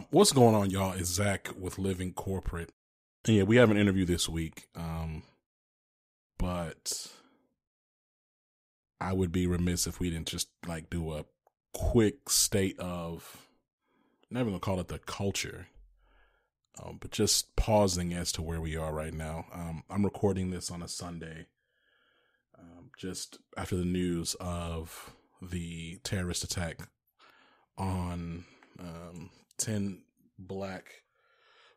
Um, what's going on, y'all? Is Zach with Living Corporate. And yeah, we have an interview this week. Um, but I would be remiss if we didn't just like do a quick state of, I'm not even gonna call it the culture, um, but just pausing as to where we are right now. Um, I'm recording this on a Sunday, um, just after the news of the terrorist attack on um, 10 black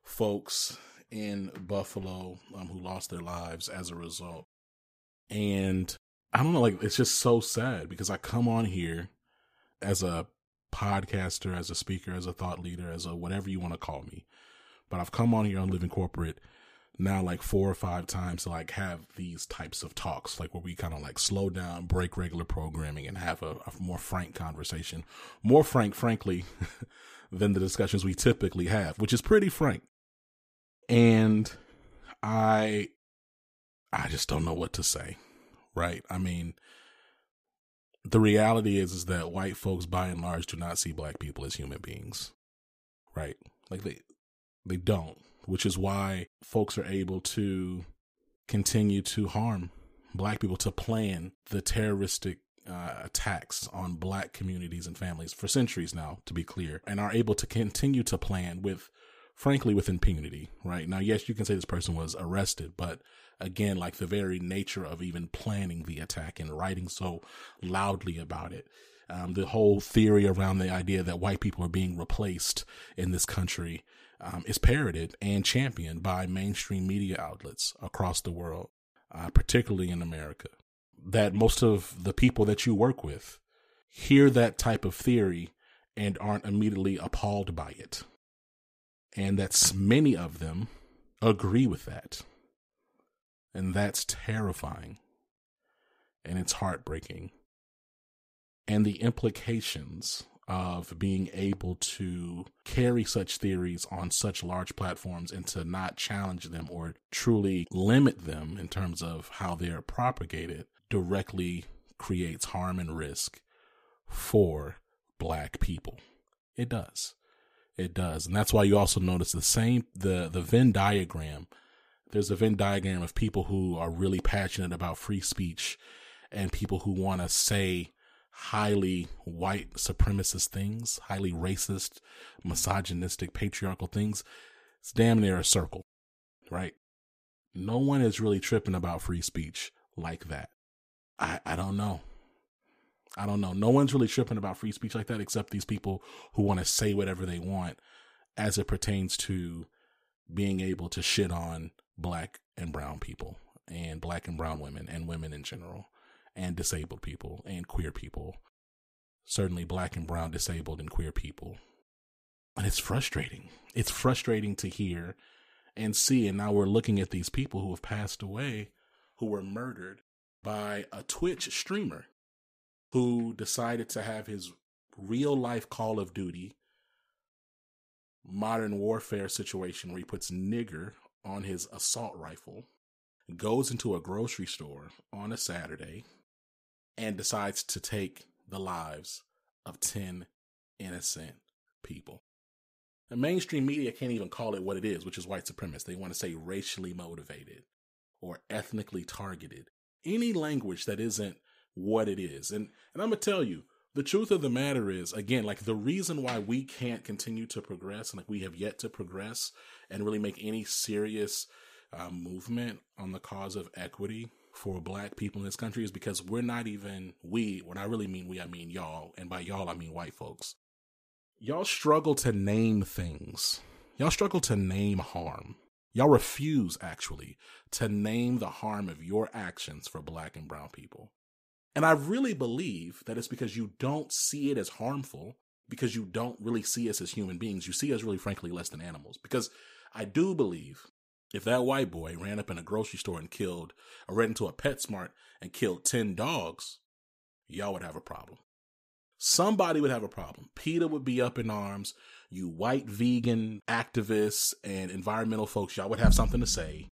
folks in Buffalo um, who lost their lives as a result. And I don't know, like, it's just so sad because I come on here as a podcaster, as a speaker, as a thought leader, as a whatever you want to call me. But I've come on here on Living Corporate now like four or five times to like have these types of talks, like where we kind of like slow down, break regular programming, and have a, a more frank conversation. More frank, frankly, than the discussions we typically have, which is pretty frank. And I, I just don't know what to say, right? I mean, the reality is is that white folks by and large do not see black people as human beings right like they they don't which is why folks are able to continue to harm black people to plan the terroristic uh, attacks on black communities and families for centuries now to be clear and are able to continue to plan with frankly with impunity right now yes you can say this person was arrested but again like the very nature of even planning the attack and writing so loudly about it um, the whole theory around the idea that white people are being replaced in this country um, is parroted and championed by mainstream media outlets across the world, uh, particularly in America. That most of the people that you work with hear that type of theory and aren't immediately appalled by it. And that's many of them agree with that. And that's terrifying. And it's heartbreaking. And the implications of being able to carry such theories on such large platforms and to not challenge them or truly limit them in terms of how they are propagated directly creates harm and risk for black people. It does. It does. And that's why you also notice the same the the Venn diagram. There's a Venn diagram of people who are really passionate about free speech and people who want to say highly white supremacist things, highly racist, misogynistic, patriarchal things, it's damn near a circle, right? No one is really tripping about free speech like that. I, I don't know. I don't know. No one's really tripping about free speech like that except these people who want to say whatever they want as it pertains to being able to shit on black and brown people and black and brown women and women in general and disabled people and queer people. Certainly black and brown disabled and queer people. And it's frustrating. It's frustrating to hear and see. And now we're looking at these people who have passed away, who were murdered by a Twitch streamer who decided to have his real life Call of Duty modern warfare situation where he puts nigger on his assault rifle, goes into a grocery store on a Saturday, and decides to take the lives of 10 innocent people. The mainstream media can't even call it what it is, which is white supremacist. They want to say racially motivated or ethnically targeted. Any language that isn't what it is. And and I'm gonna tell you, the truth of the matter is, again, like the reason why we can't continue to progress and like we have yet to progress and really make any serious uh, movement on the cause of equity for black people in this country is because we're not even we when i really mean we i mean y'all and by y'all i mean white folks. Y'all struggle to name things. Y'all struggle to name harm y'all refuse actually to name the harm of your actions for black and brown people and i really believe that it's because you don't see it as harmful because you don't really see us as human beings you see us really frankly less than animals because i do believe if that white boy ran up in a grocery store and killed, or ran into a PetSmart and killed 10 dogs, y'all would have a problem. Somebody would have a problem. PETA would be up in arms. You white vegan activists and environmental folks, y'all would have something to say.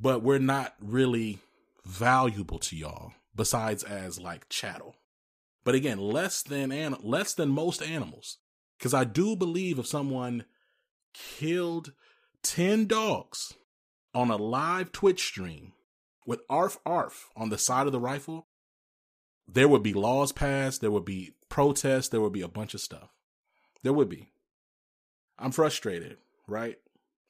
But we're not really valuable to y'all besides as like chattel. But again, less than an- less than most animals. Because I do believe if someone killed 10 dogs on a live Twitch stream with ARF ARF on the side of the rifle, there would be laws passed, there would be protests, there would be a bunch of stuff. There would be. I'm frustrated, right?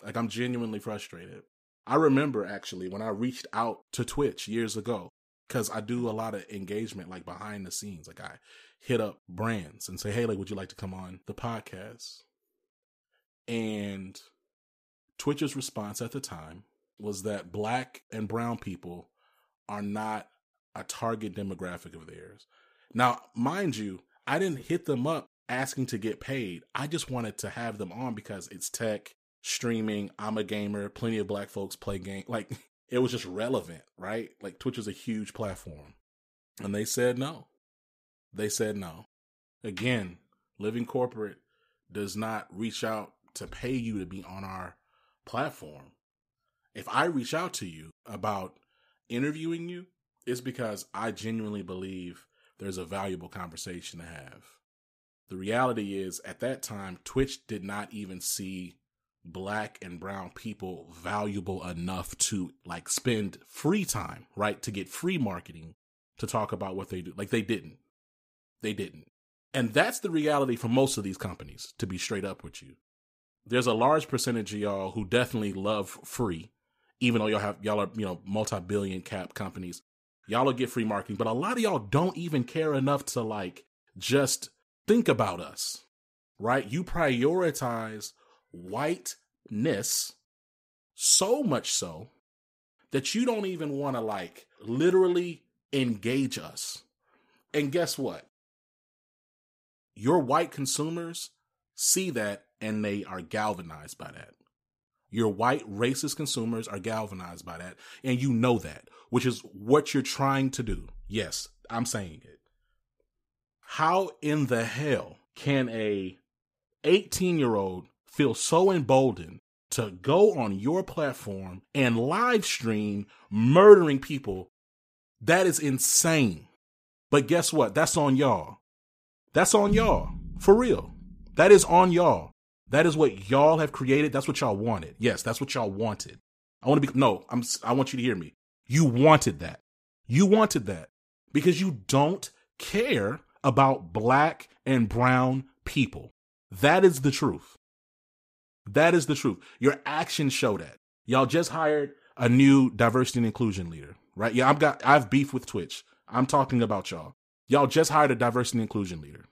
Like I'm genuinely frustrated. I remember actually when I reached out to Twitch years ago because I do a lot of engagement like behind the scenes. Like I hit up brands and say, "Hey, like, would you like to come on the podcast?" And Twitch's response at the time was that black and brown people are not a target demographic of theirs. Now, mind you, I didn't hit them up asking to get paid. I just wanted to have them on because it's tech, streaming, I'm a gamer, plenty of black folks play game. Like it was just relevant, right? Like Twitch is a huge platform. And they said no. They said no. Again, living corporate does not reach out to pay you to be on our platform. If I reach out to you about interviewing you, it's because I genuinely believe there's a valuable conversation to have. The reality is, at that time, Twitch did not even see black and brown people valuable enough to like spend free time, right? To get free marketing to talk about what they do. Like they didn't. They didn't. And that's the reality for most of these companies, to be straight up with you. There's a large percentage of y'all who definitely love free, even though y'all have y'all are, you know, multi-billion cap companies. Y'all will get free marketing, but a lot of y'all don't even care enough to like just think about us. Right? You prioritize whiteness so much so that you don't even want to like literally engage us. And guess what? Your white consumers see that and they are galvanized by that. Your white racist consumers are galvanized by that. And you know that, which is what you're trying to do. Yes, I'm saying it. How in the hell can a 18 year old feel so emboldened to go on your platform and live stream murdering people, that is insane. But guess what? That's on y'all. That's on y'all. For real. That is on y'all. That is what y'all have created. That's what y'all wanted. Yes, that's what y'all wanted. I want to be no, I'm I want you to hear me. You wanted that. You wanted that because you don't care about black and brown people. That is the truth. That is the truth. Your actions show that. Y'all just hired a new diversity and inclusion leader, right? Yeah, I've got I've beef with Twitch. I'm talking about y'all. Y'all just hired a diversity and inclusion leader.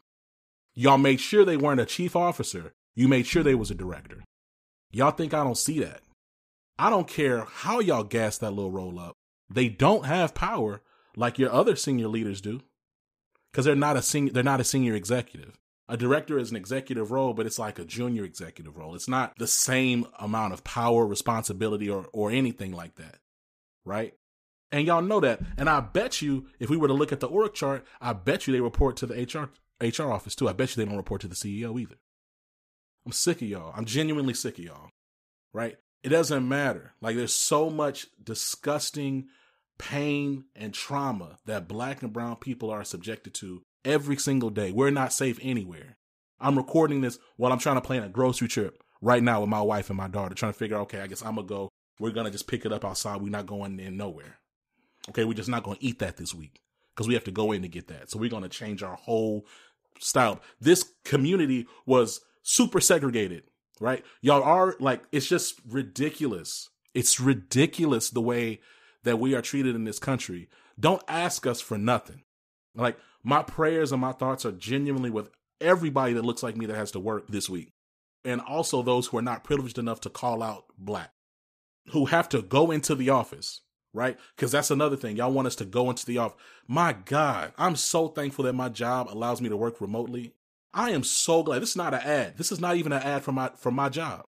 Y'all made sure they weren't a chief officer. You made sure they was a director. Y'all think I don't see that? I don't care how y'all gas that little roll up. They don't have power like your other senior leaders do. Cuz they're not a senior they're not a senior executive a director is an executive role, but it's like a junior executive role. It's not the same amount of power, responsibility, or or anything like that, right? And y'all know that. And I bet you, if we were to look at the org chart, I bet you they report to the HR HR office too. I bet you they don't report to the CEO either. I'm sick of y'all. I'm genuinely sick of y'all, right? It doesn't matter. Like there's so much disgusting pain and trauma that black and brown people are subjected to every single day. We're not safe anywhere. I'm recording this while I'm trying to plan a grocery trip right now with my wife and my daughter, trying to figure out, okay, I guess I'm gonna go. We're gonna just pick it up outside. We're not going in nowhere. Okay, we're just not gonna eat that this week because we have to go in to get that. So we're gonna change our whole style. This community was super segregated, right? Y'all are like, it's just ridiculous. It's ridiculous the way that we are treated in this country. Don't ask us for nothing. Like, my prayers and my thoughts are genuinely with everybody that looks like me that has to work this week. And also those who are not privileged enough to call out black, who have to go into the office, right? Because that's another thing. Y'all want us to go into the office. My God, I'm so thankful that my job allows me to work remotely. I am so glad. This is not an ad. This is not even an ad for my for my job.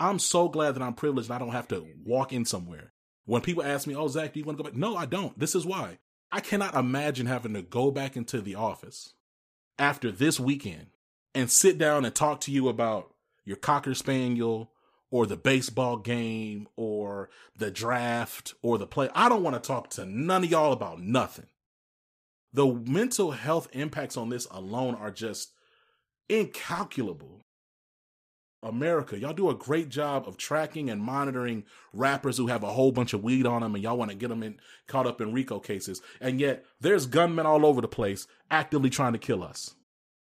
I'm so glad that I'm privileged and I don't have to walk in somewhere. When people ask me, "Oh, Zach, do you want to go back?" No, I don't. This is why. I cannot imagine having to go back into the office after this weekend and sit down and talk to you about your cocker spaniel or the baseball game or the draft or the play. I don't want to talk to none of y'all about nothing. The mental health impacts on this alone are just incalculable. America, y'all do a great job of tracking and monitoring rappers who have a whole bunch of weed on them and y'all want to get them in caught up in RICO cases. And yet there's gunmen all over the place actively trying to kill us.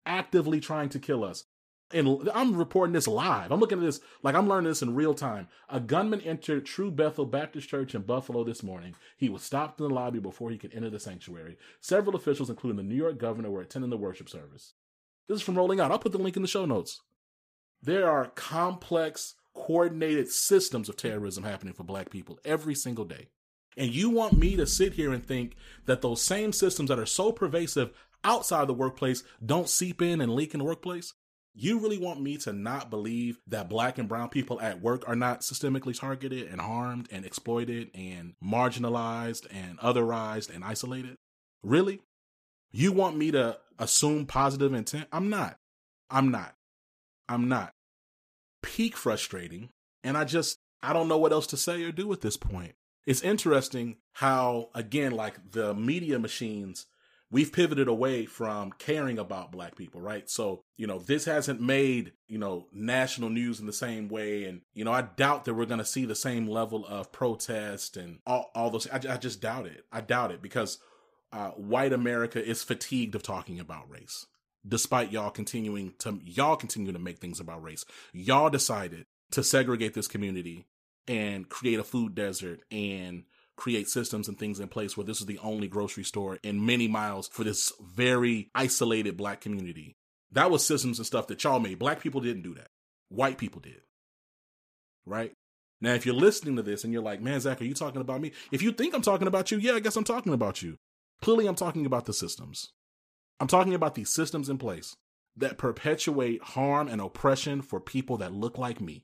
Actively trying to kill us. And I'm reporting this live. I'm looking at this like I'm learning this in real time. A gunman entered True Bethel Baptist Church in Buffalo this morning. He was stopped in the lobby before he could enter the sanctuary. Several officials, including the New York governor, were attending the worship service. This is from Rolling Out. I'll put the link in the show notes. There are complex, coordinated systems of terrorism happening for black people every single day. And you want me to sit here and think that those same systems that are so pervasive outside the workplace don't seep in and leak in the workplace? You really want me to not believe that black and brown people at work are not systemically targeted and harmed and exploited and marginalized and otherized and isolated? Really? You want me to assume positive intent? I'm not. I'm not. I'm not. Peak frustrating. And I just, I don't know what else to say or do at this point. It's interesting how, again, like the media machines we've pivoted away from caring about black people, right? So, you know, this hasn't made, you know, national news in the same way. And, you know, I doubt that we're going to see the same level of protest and all, all those. I, I just doubt it. I doubt it because uh, white America is fatigued of talking about race. Despite y'all continuing to, y'all continue to make things about race. Y'all decided to segregate this community and create a food desert and create systems and things in place where this is the only grocery store in many miles for this very isolated black community. That was systems and stuff that y'all made. Black people didn't do that. White people did. Right? Now, if you're listening to this and you're like, man, Zach, are you talking about me? If you think I'm talking about you, yeah, I guess I'm talking about you. Clearly, I'm talking about the systems. I'm talking about these systems in place that perpetuate harm and oppression for people that look like me.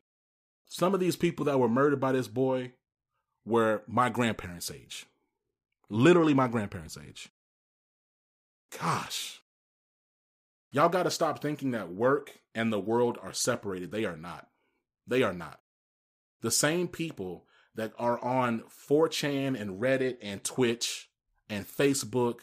Some of these people that were murdered by this boy were my grandparents' age. Literally my grandparents' age. Gosh. Y'all got to stop thinking that work and the world are separated. They are not. They are not. The same people that are on 4chan and Reddit and Twitch and Facebook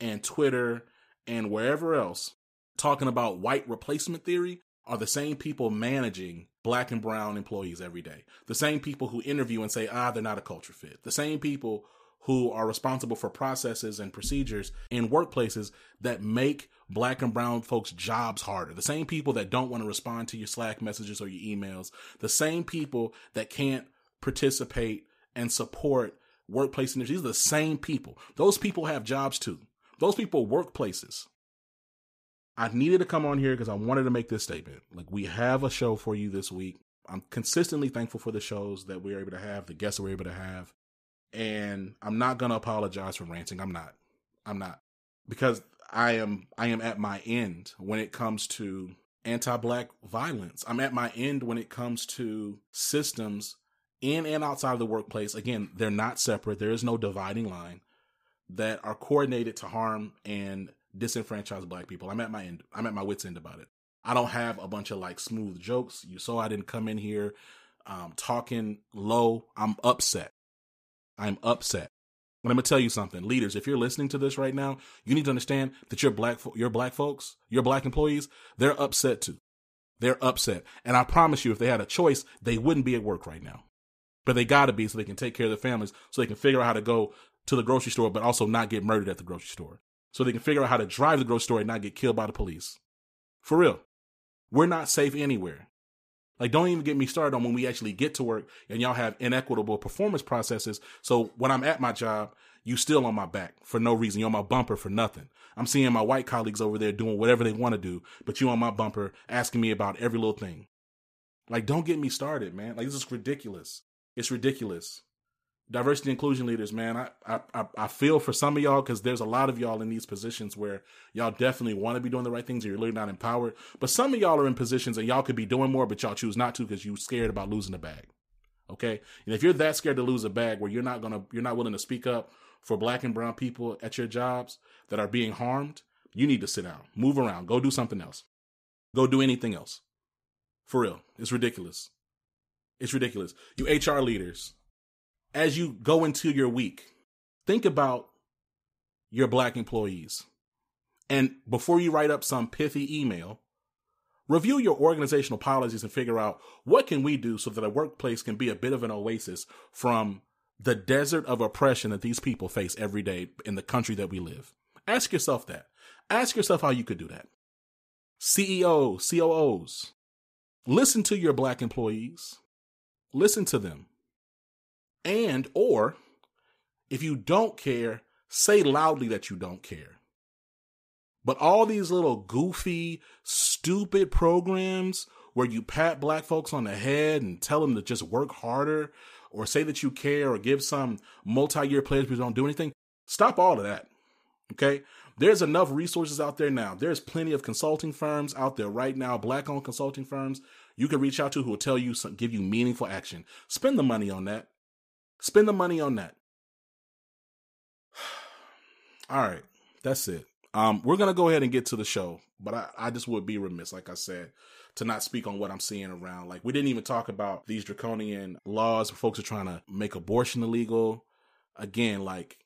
and Twitter and wherever else talking about white replacement theory are the same people managing black and brown employees every day. The same people who interview and say, ah, they're not a culture fit. The same people who are responsible for processes and procedures in workplaces that make black and brown folks' jobs harder. The same people that don't want to respond to your Slack messages or your emails. The same people that can't participate and support workplace initiatives. These are the same people. Those people have jobs too. Those people work places. I needed to come on here because I wanted to make this statement. Like, we have a show for you this week. I'm consistently thankful for the shows that we're able to have, the guests that we're able to have. And I'm not going to apologize for ranting. I'm not. I'm not. Because I am I am at my end when it comes to anti-black violence. I'm at my end when it comes to systems in and outside of the workplace. Again, they're not separate. There is no dividing line that are coordinated to harm and disenfranchise black people. I'm at my end. I'm at my wits end about it. I don't have a bunch of like smooth jokes. You saw I didn't come in here um, talking low. I'm upset. I'm upset. And I'm gonna tell you something, leaders. If you're listening to this right now, you need to understand that your black, your black folks, your black employees, they're upset too. They're upset, and I promise you, if they had a choice, they wouldn't be at work right now. But they gotta be so they can take care of their families, so they can figure out how to go to the grocery store, but also not get murdered at the grocery store so they can figure out how to drive the grocery store and not get killed by the police. For real. We're not safe anywhere. Like, don't even get me started on when we actually get to work and y'all have inequitable performance processes. So when I'm at my job, you still on my back for no reason. You're on my bumper for nothing. I'm seeing my white colleagues over there doing whatever they want to do, but you on my bumper asking me about every little thing. Like, don't get me started, man. Like, this is ridiculous. It's ridiculous diversity inclusion leaders, man, I I I feel for some of y'all because there's a lot of y'all in these positions where y'all definitely want to be doing the right things, and you're really not empowered. But some of y'all are in positions and y'all could be doing more, but y'all choose not to because you're scared about losing the bag. Okay, and if you're that scared to lose a bag where you're not gonna, you're not willing to speak up for black and brown people at your jobs that are being harmed, you need to sit down, move around, go do something else, go do anything else. For real, it's ridiculous. It's ridiculous. You HR leaders, as you go into your week, think about your black employees. And before you write up some pithy email, Review your organizational policies and figure out what can we do so that a workplace can be a bit of an oasis from the desert of oppression that these people face every day in the country that we live. Ask yourself that. Ask yourself how you could do that. CEOs, COOs, listen to your black employees. Listen to them. And or if you don't care, say loudly that you don't care. But all these little goofy, stupid programs where you pat black folks on the head and tell them to just work harder or say that you care or give some multi-year pledge but don't do anything, stop all of that. Okay? There's enough resources out there now. There's plenty of consulting firms out there right now, black owned consulting firms you can reach out to who will tell you some, give you meaningful action. Spend the money on that. Spend the money on that. All right, that's it. Um, we're gonna go ahead and get to the show, but I, I just would be remiss, like I said, to not speak on what I'm seeing around. Like we didn't even talk about these draconian laws where folks are trying to make abortion illegal. Again, like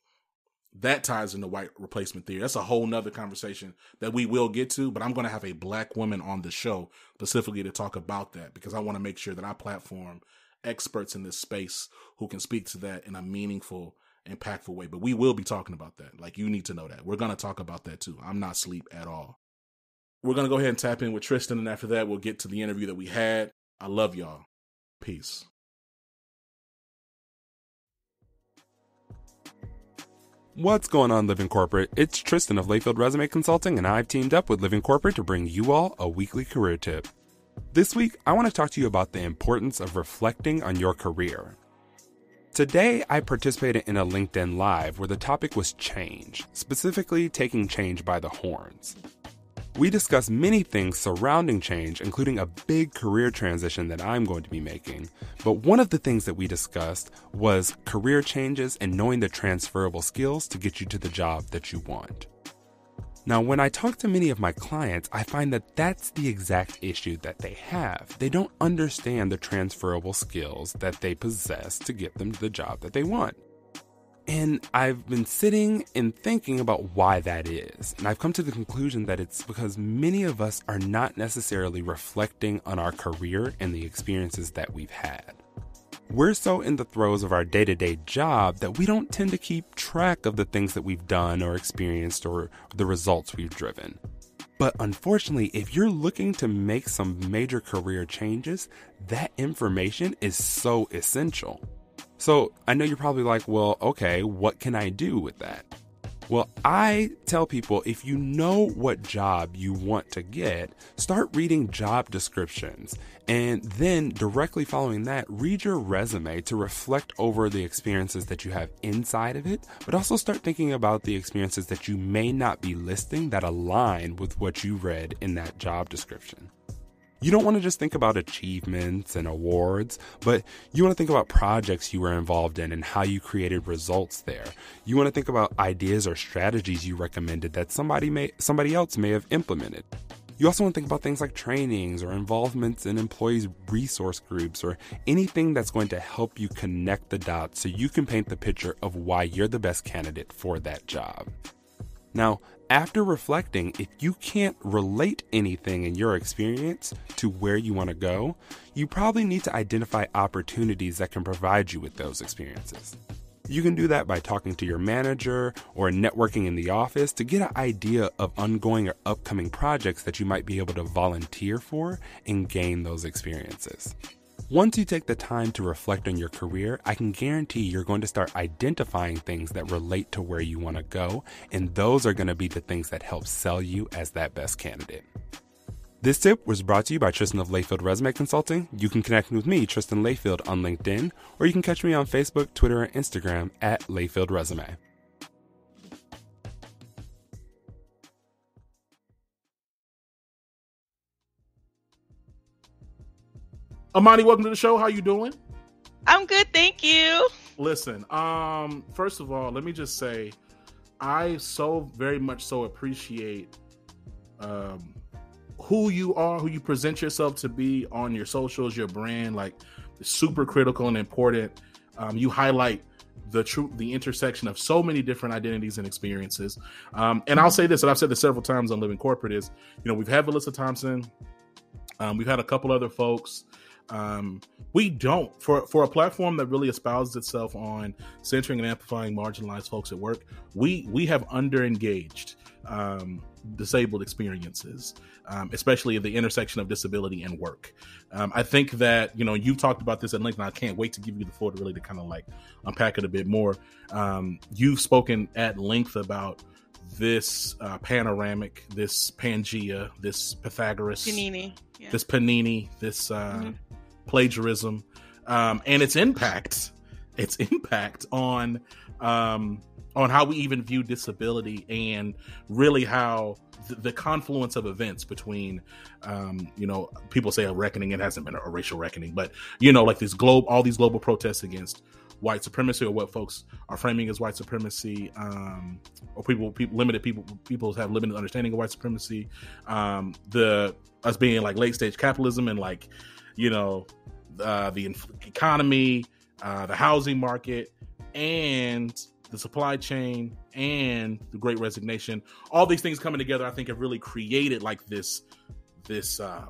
that ties into white replacement theory. That's a whole nother conversation that we will get to, but I'm to have a black woman on the show specifically to talk about that because I want to make sure that I platform experts in this space who can speak to that in a meaningful, impactful way. But we will be talking about that. Like you need to know that. We're going to talk about that too. I'm not sleep at all. We're going to go ahead and tap in with Tristan. And after that, we'll get to the interview that we had. I love y'all. Peace. What's going on, Living Corporate? It's Tristan of Layfield Resume Consulting, and I've teamed up with Living Corporate to bring you all a weekly career tip. This week, I want to talk to you about the importance of reflecting on your career. Today, I participated in a LinkedIn Live where the topic was change, specifically taking change by the horns. We discussed many things surrounding change, including a big career transition that I'm going to be making. But one of the things that we discussed was career changes and knowing the transferable skills to get you to the job that you want. Now, when I talk to many of my clients, I find that that's the exact issue that they have. They don't understand the transferable skills that they possess to get them to the job that they want. And I've been sitting and thinking about why that is. And I've come to the conclusion that it's because many of us are not necessarily reflecting on our career and the experiences that we've had. We're so in the throes of our day to day job that we don't tend to keep track of the things that we've done or experienced or the results we've driven. But unfortunately, if you're looking to make some major career changes, that information is so essential. So I know you're probably like, well, okay, what can I do with that? Well, I tell people if you know what job you want to get, start reading job descriptions. And then directly following that, read your resume to reflect over the experiences that you have inside of it, but also start thinking about the experiences that you may not be listing that align with what you read in that job description. You don't want to just think about achievements and awards, but you want to think about projects you were involved in and how you created results there. You want to think about ideas or strategies you recommended that somebody may somebody else may have implemented. You also want to think about things like trainings or involvements in employees' resource groups or anything that's going to help you connect the dots so you can paint the picture of why you're the best candidate for that job. Now, after reflecting, if you can't relate anything in your experience to where you want to go, you probably need to identify opportunities that can provide you with those experiences. You can do that by talking to your manager or networking in the office to get an idea of ongoing or upcoming projects that you might be able to volunteer for and gain those experiences. Once you take the time to reflect on your career, I can guarantee you're going to start identifying things that relate to where you want to go, and those are going to be the things that help sell you as that best candidate. This tip was brought to you by Tristan of Layfield Resume Consulting. You can connect with me, Tristan Layfield, on LinkedIn, or you can catch me on Facebook, Twitter, and Instagram at Layfield Resume. Imani, welcome to the show. How you doing? I'm good, thank you. Listen, um, first of all, let me just say, I so very much so appreciate um who you are, who you present yourself to be on your socials, your brand, like super critical and important. Um, you highlight the true the intersection of so many different identities and experiences. Um, and I'll say this, and I've said this several times on Living Corporate is, you know, we've had Melissa Thompson, Um, we've had a couple other folks. Um, we don't for for a platform that really espouses itself on centering and amplifying marginalized folks at work. We we have under engaged um, disabled experiences, um, especially at the intersection of disability and work. Um, I think that you know you've talked about this at length, and I can't wait to give you the floor to really to kind of like unpack it a bit more. Um, you've spoken at length about this uh, panoramic, this Pangea, this Pythagoras, Panini, yeah. this Panini, this uh, mm-hmm. Plagiarism, um, and its impact, its impact on um, on how we even view disability and really how th- the confluence of events between, um, you know, people say a reckoning. It hasn't been a, a racial reckoning, but you know, like this globe, all these global protests against white supremacy or what folks are framing as white supremacy, um, or people, people, limited people, people have limited understanding of white supremacy. Um, the us being like late stage capitalism and like, you know, uh, the economy, uh, the housing market, and the supply chain and the great resignation all these things coming together i think have really created like this this um,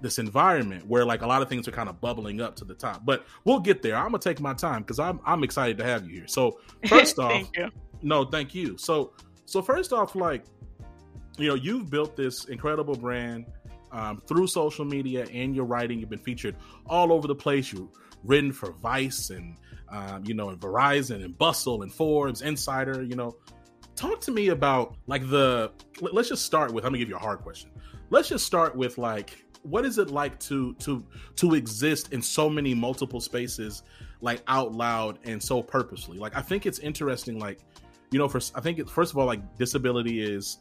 this environment where like a lot of things are kind of bubbling up to the top. But we'll get there. I'm gonna take my time because I'm I'm excited to have you here. So first off, no, thank you. So so first off, like you know, you've built this incredible brand um, through social media and your writing. You've been featured all over the place. You've written for Vice and um, you know, and Verizon and Bustle and Forbes, Insider. You know, talk to me about like the. Let's just start with. I'm gonna give you a hard question. Let's just start with like what is it like to to to exist in so many multiple spaces like out loud and so purposely like i think it's interesting like you know for i think first of all like disability is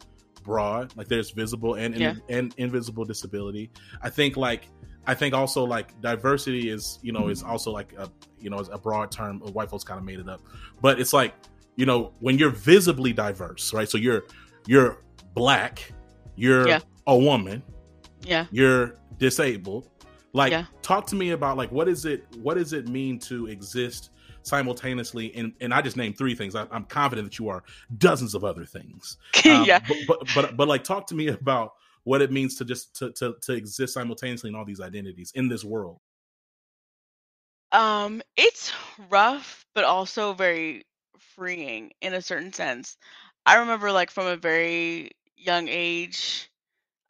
broad like there's visible and yeah. and invisible disability i think like i think also like diversity is you know mm-hmm. is also like a you know is a broad term white folks kind of made it up but it's like you know when you're visibly diverse right so you're you're black you're yeah. a woman yeah you're disabled like yeah. talk to me about like what is it what does it mean to exist simultaneously and and i just named three things. I, am confident that you are dozens of other things. Um, yeah. but, but, but but like talk to me about what it means to just to, to to exist simultaneously in all these identities in this world. Um it's rough but also very freeing in a certain sense. I remember like from a very young age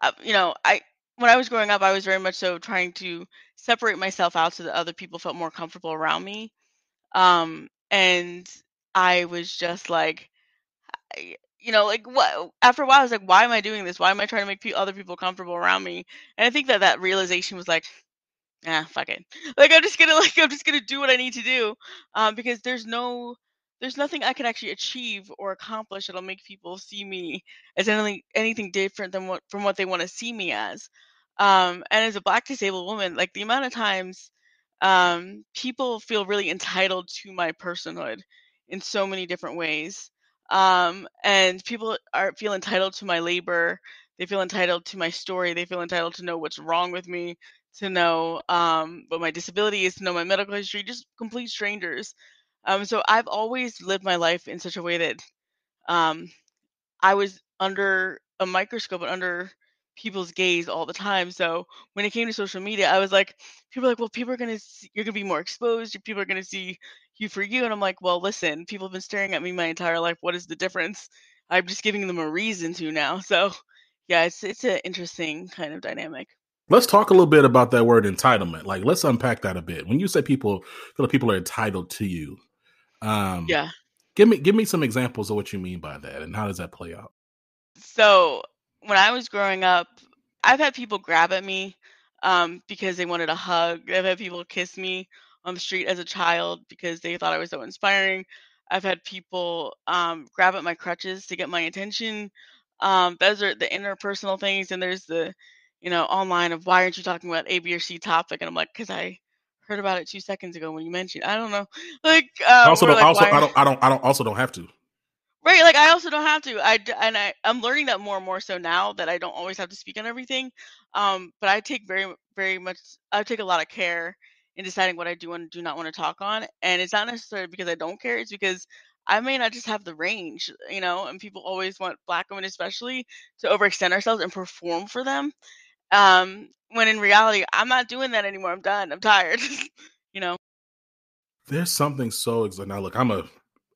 uh, you know i when I was growing up, I was very much so trying to separate myself out so that other people felt more comfortable around me. Um, and I was just like, you know, like what? After a while, I was like, why am I doing this? Why am I trying to make pe- other people comfortable around me? And I think that that realization was like, ah, fuck it. Like I'm just gonna like I'm just gonna do what I need to do, um, because there's no there's nothing I can actually achieve or accomplish that'll make people see me as anything anything different than what from what they want to see me as. Um, and as a black disabled woman, like the amount of times um, people feel really entitled to my personhood in so many different ways. Um, and people are feel entitled to my labor. They feel entitled to my story. They feel entitled to know what's wrong with me, to know um, what my disability is, to know my medical history. Just complete strangers. Um, so I've always lived my life in such a way that um, I was under a microscope and under people's gaze all the time. So when it came to social media, I was like, people are like, well, people are gonna, see, you're gonna be more exposed. People are gonna see you for you, and I'm like, well, listen, people have been staring at me my entire life. What is the difference? I'm just giving them a reason to now. So yeah, it's it's an interesting kind of dynamic. Let's talk a little bit about that word entitlement. Like, let's unpack that a bit. When you say people feel like people are entitled to you, um, yeah, give me give me some examples of what you mean by that, and how does that play out? So when I was growing up, I've had people grab at me um, because they wanted a hug. I've had people kiss me on the street as a child because they thought I was so inspiring. I've had people um, grab at my crutches to get my attention. Um, those are the interpersonal things, and there's the, you know, online of why aren't you talking about A, B, or C topic? And I'm like, because I heard about it two seconds ago when you mentioned. I don't know, like uh, also, don't, like, also I don't, I don't, I don't, also don't have to. Right, like I also don't have to. I and I I'm learning that more and more so now that I don't always have to speak on everything. Um, but I take very very much I take a lot of care in deciding what I do and do not want to talk on. And it's not necessarily because I don't care. It's because I may not just have the range, you know. And people always want black women, especially, to overextend ourselves and perform for them. Um, when in reality, I'm not doing that anymore. I'm done. I'm tired. you know. There's something so now. Look, I'm a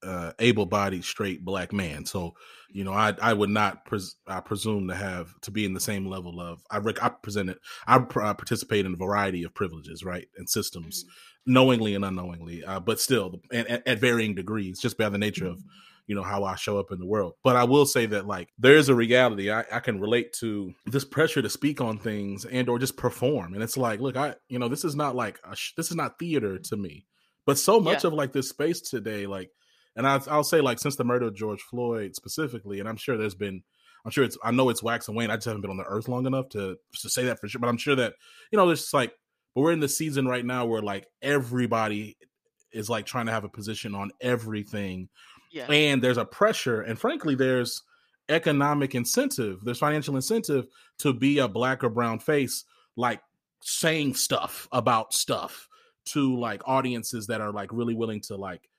uh, able-bodied straight black man, so you know I I would not pres- I presume to have to be in the same level of I rec- I presented I participate in a variety of privileges, right, and systems, mm-hmm. knowingly and unknowingly, uh, but still, and, and, at varying degrees, just by the nature of you know how I show up in the world. But I will say that like there is a reality I, I can relate to this pressure to speak on things and or just perform, and it's like, look, I you know this is not like sh- this is not theater to me, but so much yeah. of like this space today, like and I, I'll say like since the murder of George Floyd specifically, and I'm sure there's been, I'm sure it's, I know it's wax and wane. I just haven't been on the earth long enough to to say that for sure. But I'm sure that you know, there's like, but we're in the season right now where like everybody is like trying to have a position on everything, yeah. and there's a pressure, and frankly, there's economic incentive, there's financial incentive to be a black or brown face, like saying stuff about stuff to like audiences that are like really willing to like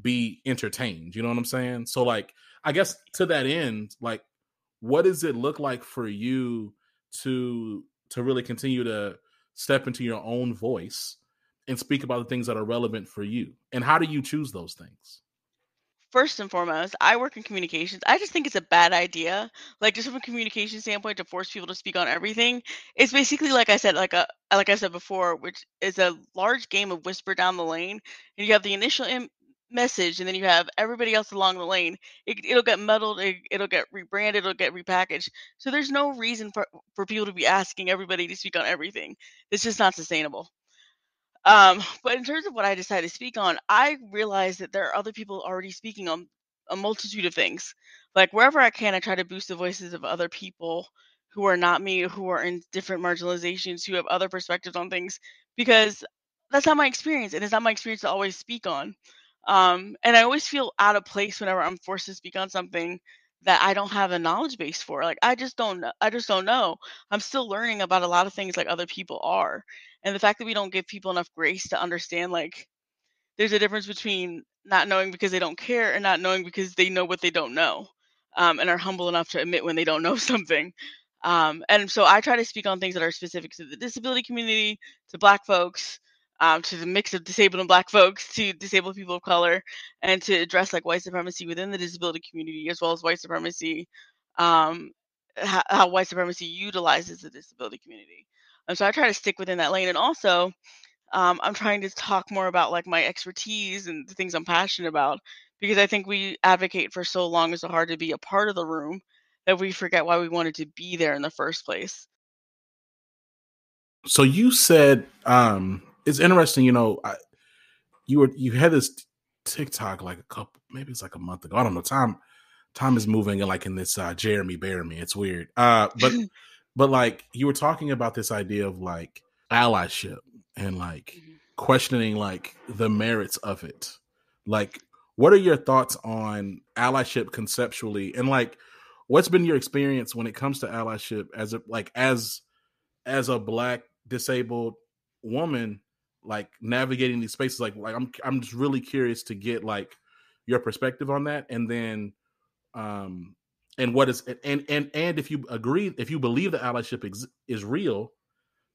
be entertained. You know what I'm saying? So like I guess to that end, like what does it look like for you to to really continue to step into your own voice and speak about the things that are relevant for you? And how do you choose those things? first and foremost, I work in communications. I just think it's a bad idea, like just from a communication standpoint, to force people to speak on everything. It's basically like I said, like a like I said before, which is a large game of whisper down the lane, and you have the initial Im- message, and then you have everybody else along the lane. It, it'll get muddled. It, it'll get rebranded. It'll get repackaged. So there's no reason for for people to be asking everybody to speak on everything. It's just not sustainable. Um, but in terms of what I decided to speak on, I realized that there are other people already speaking on a multitude of things. Like wherever I can, I try to boost the voices of other people who are not me, who are in different marginalizations, who have other perspectives on things, because that's not my experience, and it's not my experience to always speak on. Um, and I always feel out of place whenever I'm forced to speak on something that I don't have a knowledge base for. Like I just don't I just don't know. I'm still learning about a lot of things like other people are. And the fact that we don't give people enough grace to understand like there's a difference between not knowing because they don't care and not knowing because they know what they don't know. Um, and are humble enough to admit when they don't know something. Um, and so I try to speak on things that are specific to the disability community, to Black folks, um, to the mix of disabled and black folks, to disabled people of color, and to address like white supremacy within the disability community as well as white supremacy, um, how, how, white supremacy utilizes the disability community. And so I try to stick within that lane, and also um, I'm trying to talk more about like my expertise and the things I'm passionate about because I think we advocate for so long it's so hard to be a part of the room that we forget why we wanted to be there in the first place. So you said um it's interesting, you know, I, you were you had this TikTok like a couple, maybe it's like a month ago. I don't know. Time time is moving and like in this uh Jeremy Bear me. It's weird. Uh but but like you were talking about this idea of like allyship and like mm-hmm. questioning like the merits of it. Like what are your thoughts on allyship conceptually and like what's been your experience when it comes to allyship as a like as as a black disabled woman like navigating these spaces like like i'm i'm just really curious to get like your perspective on that and then um and what is and and and if you agree if you believe that allyship ex- is real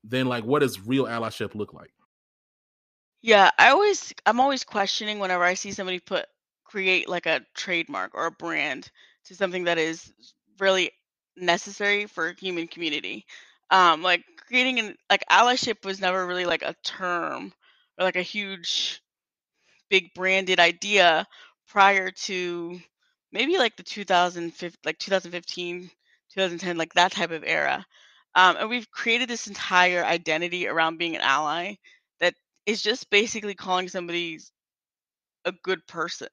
then like what does real allyship look like? Yeah i always i'm always questioning whenever i see somebody put create like a trademark or a brand to something that is really necessary for human community. Um like creating an like allyship was never really like a term or like a huge big branded idea prior to maybe like the 2015 like 2015 2010 like that type of era. Um, and we've created this entire identity around being an ally that is just basically calling somebody a good person.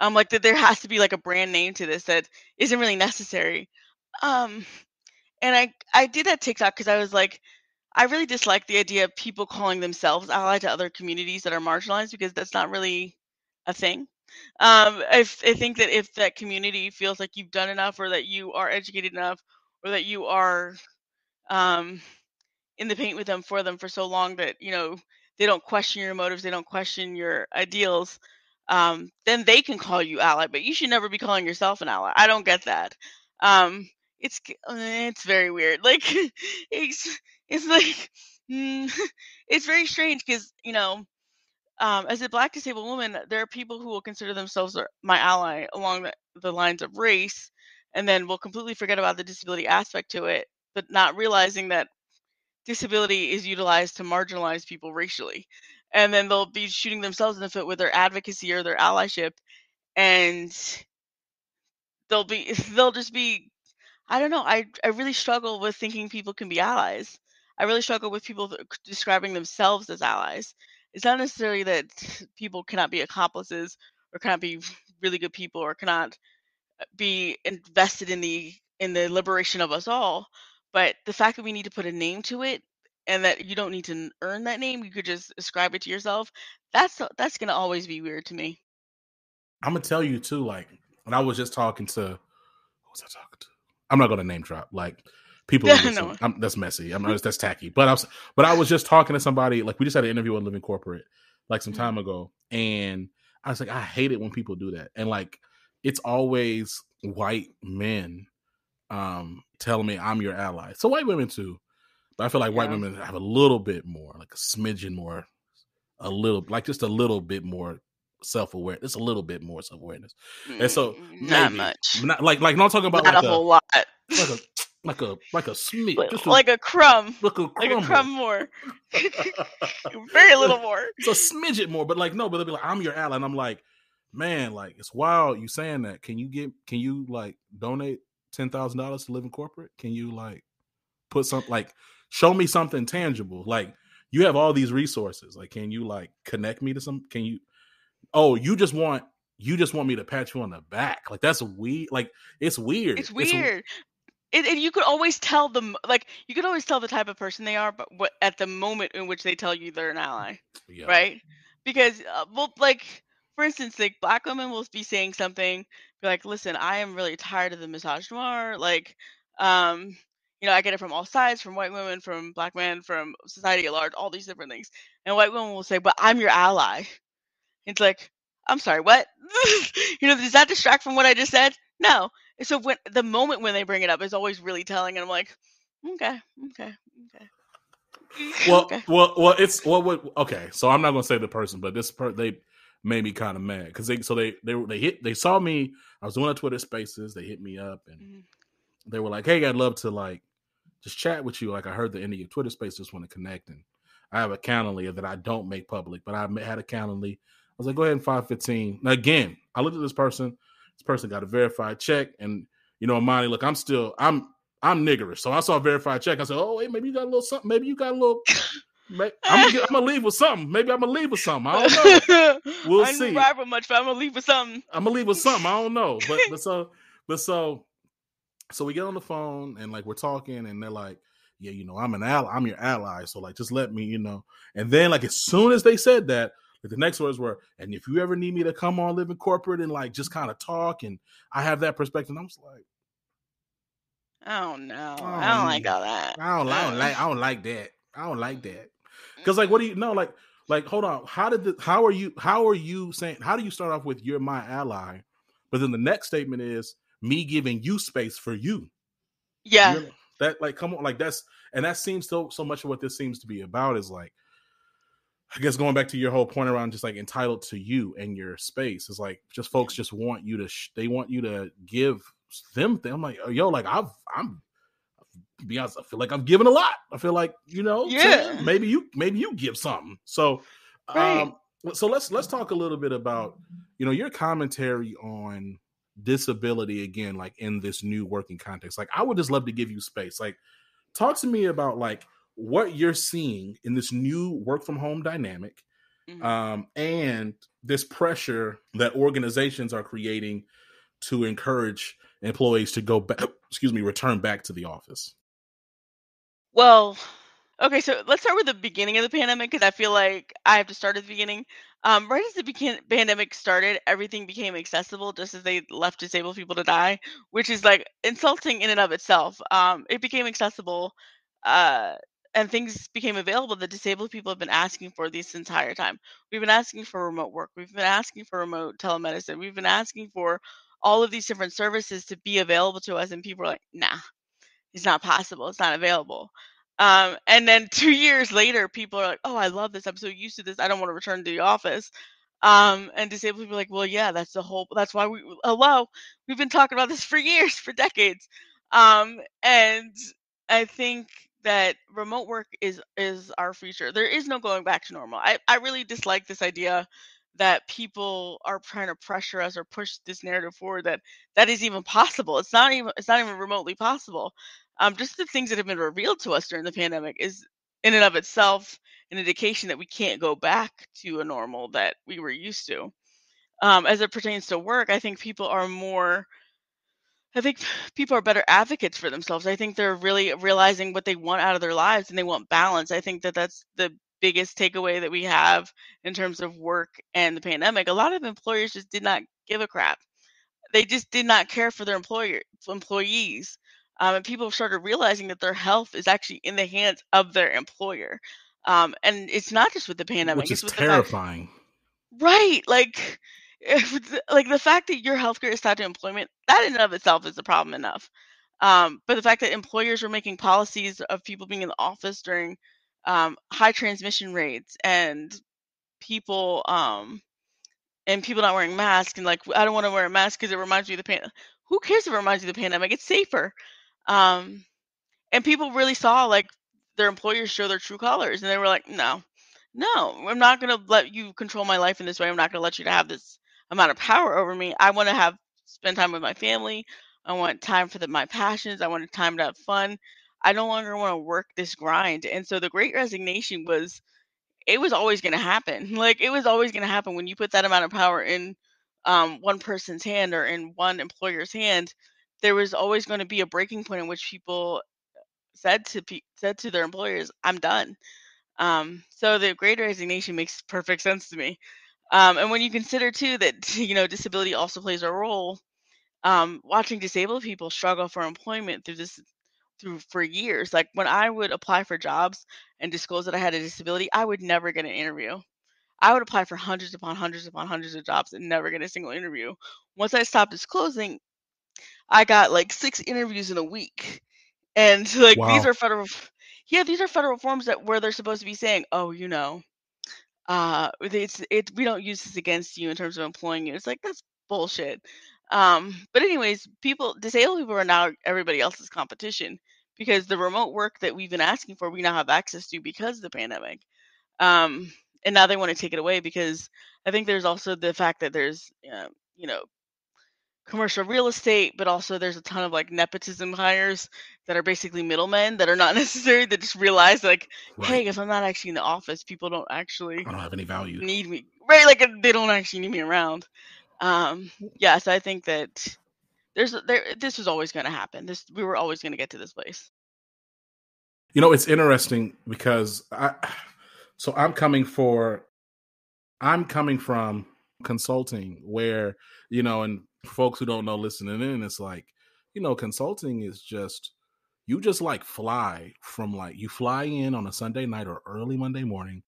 Um like that there has to be like a brand name to this that isn't really necessary. Um and I I did that TikTok because I was like, I really dislike the idea of people calling themselves allied to other communities that are marginalized because that's not really a thing. Um, I, I think that if that community feels like you've done enough, or that you are educated enough, or that you are um, in the paint with them for them for so long that you know they don't question your motives, they don't question your ideals, um, then they can call you ally. But you should never be calling yourself an ally. I don't get that. Um, it's uh, it's very weird. Like it's it's like mm, it's very strange because you know, um, as a black disabled woman, there are people who will consider themselves my ally along the, the lines of race, and then will completely forget about the disability aspect to it, but not realizing that disability is utilized to marginalize people racially, and then they'll be shooting themselves in the foot with their advocacy or their allyship, and they'll be they'll just be I don't know. I I really struggle with thinking people can be allies. I really struggle with people describing themselves as allies. It's not necessarily that people cannot be accomplices or cannot be really good people or cannot uh, be invested in the in the liberation of us all, but the fact that we need to put a name to it and that you don't need to earn that name, you could just ascribe it to yourself. That's that's going to always be weird to me. I'm gonna tell you too. Like when I was just talking to, who was I talking to? I'm not gonna name drop. Like people, no. I'm, that's messy. I'm that's tacky. But I was, but I was just talking to somebody. Like we just had an interview on Living Corporate like some mm-hmm. time ago, and I was like, I hate it when people do that, and like it's always white men um telling me I'm your ally. So white women too. But I feel like yeah. white women have a little bit more, like a smidgen more, a little, like just a little bit more self aware. Just a little bit more self awareness. Mm, and so mm, not maybe, much. Not like like not talking about not like a, a, whole lot. Like a like a like a smidge, like, like a crumb, like a, like a crumb more, very little more. It's a smidget more, but like no, but they'll be like, I'm your ally, and I'm like, man, like it's wild you saying that. Can you get? Can you like donate ten thousand dollars to Living Corporate? Can you like put some like show me something tangible? Like you have all these resources. Like, can you like connect me to some? Can you? Oh, you just want you just want me to pat you on the back. Like that's weird. Like it's weird. It's weird. It's, it, you could always tell them like you could always tell the type of person they are but what at the moment in which they tell you they're an ally yeah. right because uh, well like for instance like black women will be saying something be like listen i am really tired of the misogynoir like um you know i get it from all sides from white women from black men from society at large all these different things and white women will say but i'm your ally it's like, I'm sorry, what? you know, does that distract from what I just said? No. So when the moment when they bring it up is always really telling, and I'm like, okay, okay, okay. Well, okay. well, well, it's well, what? Okay, so I'm not gonna say the person, but this per they made me kind of mad because they so they they they hit they saw me. I was doing a Twitter Spaces. They hit me up and mm-hmm. they were like, "Hey, I'd love to like just chat with you. Like I heard the end of your Twitter Spaces, want to connect." And I have a Calendly that I don't make public, but I had a Calendly was like, go ahead and 515. Now again, I looked at this person. This person got a verified check. And you know, Monty, look, I'm still I'm I'm niggerish. So I saw a verified check. I said, Oh, hey, maybe you got a little something. Maybe you got a little I'm gonna, I'm gonna leave with something. Maybe I'm gonna leave with something. I don't know. We'll I see. Much, but I'm gonna leave with something. I'm gonna leave with something. I don't know. But but so but so so we get on the phone and like we're talking and they're like, yeah, you know, I'm an ally. I'm your ally. So like, just let me, you know. And then like as soon as they said that, but the next words were, and if you ever need me to come on Living Corporate and like just kind of talk, and I have that perspective, I'm just like, oh no, I don't like all that. I don't, I don't like, I don't like that. I don't like that. Because like, what do you know? Like, like, hold on. How did the, how are you? How are you saying? How do you start off with "you're my ally," but then the next statement is me giving you space for you. Yeah. You're, that like come on like that's and that seems so so much of what this seems to be about is like I guess going back to your whole point around just like entitled to you and your space is like just folks just want you to sh- they want you to give them thing. I'm like yo like I've I'm be honest I feel like I'm giving a lot. I feel like you know yeah maybe you maybe you give something. So right. um so let's let's talk a little bit about you know your commentary on disability again like in this new working context. Like I would just love to give you space. Like talk to me about like what you're seeing in this new work from home dynamic mm-hmm. um, and this pressure that organizations are creating to encourage employees to go back excuse me return back to the office. Well okay so let's start with the beginning of the pandemic because i feel like i have to start at the beginning. Um, right as the pandemic started everything became accessible just as they left disabled people to die which is like insulting in and of itself. Um, it became accessible uh, and things became available that disabled people have been asking for this entire time. We've been asking for remote work. We've been asking for remote telemedicine. We've been asking for all of these different services to be available to us and people are like nah it's not possible it's not available um, and then two years later people are like oh i love this i'm so used to this i don't want to return to the office um, and disabled people are like well yeah that's the whole that's why we hello we've been talking about this for years for decades um, and i think that remote work is is our future there is no going back to normal i, I really dislike this idea that people are trying to pressure us or push this narrative forward that that is even possible. It's not even it's not even remotely possible. Um, just the things that have been revealed to us during the pandemic is in and of itself an indication that we can't go back to a normal that we were used to. Um, as it pertains to work, I think people are more I think people are better advocates for themselves. I think they're really realizing what they want out of their lives and they want balance. I think that that's the biggest takeaway that we have in terms of work and the pandemic. A lot of employers just did not give a crap. They just did not care for their employer employees. Um, and people started realizing that their health is actually in the hands of their employer. Um, and it's not just with the pandemic; which is it's terrifying. Fact, right? Like, like the fact that your healthcare is tied to employment, that in and of itself is a problem enough. Um, but the fact that employers were making policies of people being in the office during um, high transmission rates and people um, and people not wearing masks and like I don't want to wear a mask because it reminds me of the pan. Who cares if it reminds you of the pandemic? It's safer. Um, and people really saw like their employers show their true colors, and they were like, no, no, I'm not gonna let you control my life in this way. I'm not gonna let you to have this amount of power over me. I want to have spend time with my family. I want time for the, my passions. I want time to have fun. I no longer want to work this grind. And so the great resignation was it was always going to happen. Like it was always going to happen when you put that amount of power in um, one person's hand or in one employer's hand. There was always going to be a breaking point in which people said to pe- said to their employers, "I'm done." Um, so the great resignation makes perfect sense to me. Um, and when you consider too that you know disability also plays a role, um, watching disabled people struggle for employment through this through for years. Like when I would apply for jobs and disclose that I had a disability, I would never get an interview. I would apply for hundreds upon hundreds upon hundreds of jobs and never get a single interview. Once I stopped disclosing, I got like six interviews in a week. And like wow. these are federal yeah, these are federal forms that where they're supposed to be saying, "Oh, you know, uh it's it we don't use this against you in terms of employing you." It's like that's bullshit. Um, but anyways, people disabled people are now everybody else's competition because the remote work that we've been asking for, we now have access to because of the pandemic. Um, and now they want to take it away because I think there's also the fact that there's, uh, you know, commercial real estate, but also there's a ton of like nepotism hires that are basically middlemen that are not necessary that just realize like, right. hey, if I'm not actually in the office, people don't actually I don't have any value. Need me. Right, like they don't actually need me around. Um, yes, I think that there's there this was always going to happen. This we were always going to get to this place. You know, it's interesting because I so I'm coming for I'm coming from consulting where, you know, and folks who don't know listening in, it's like, you know, consulting is just you just like fly from like you fly in on a Sunday night or early Monday morning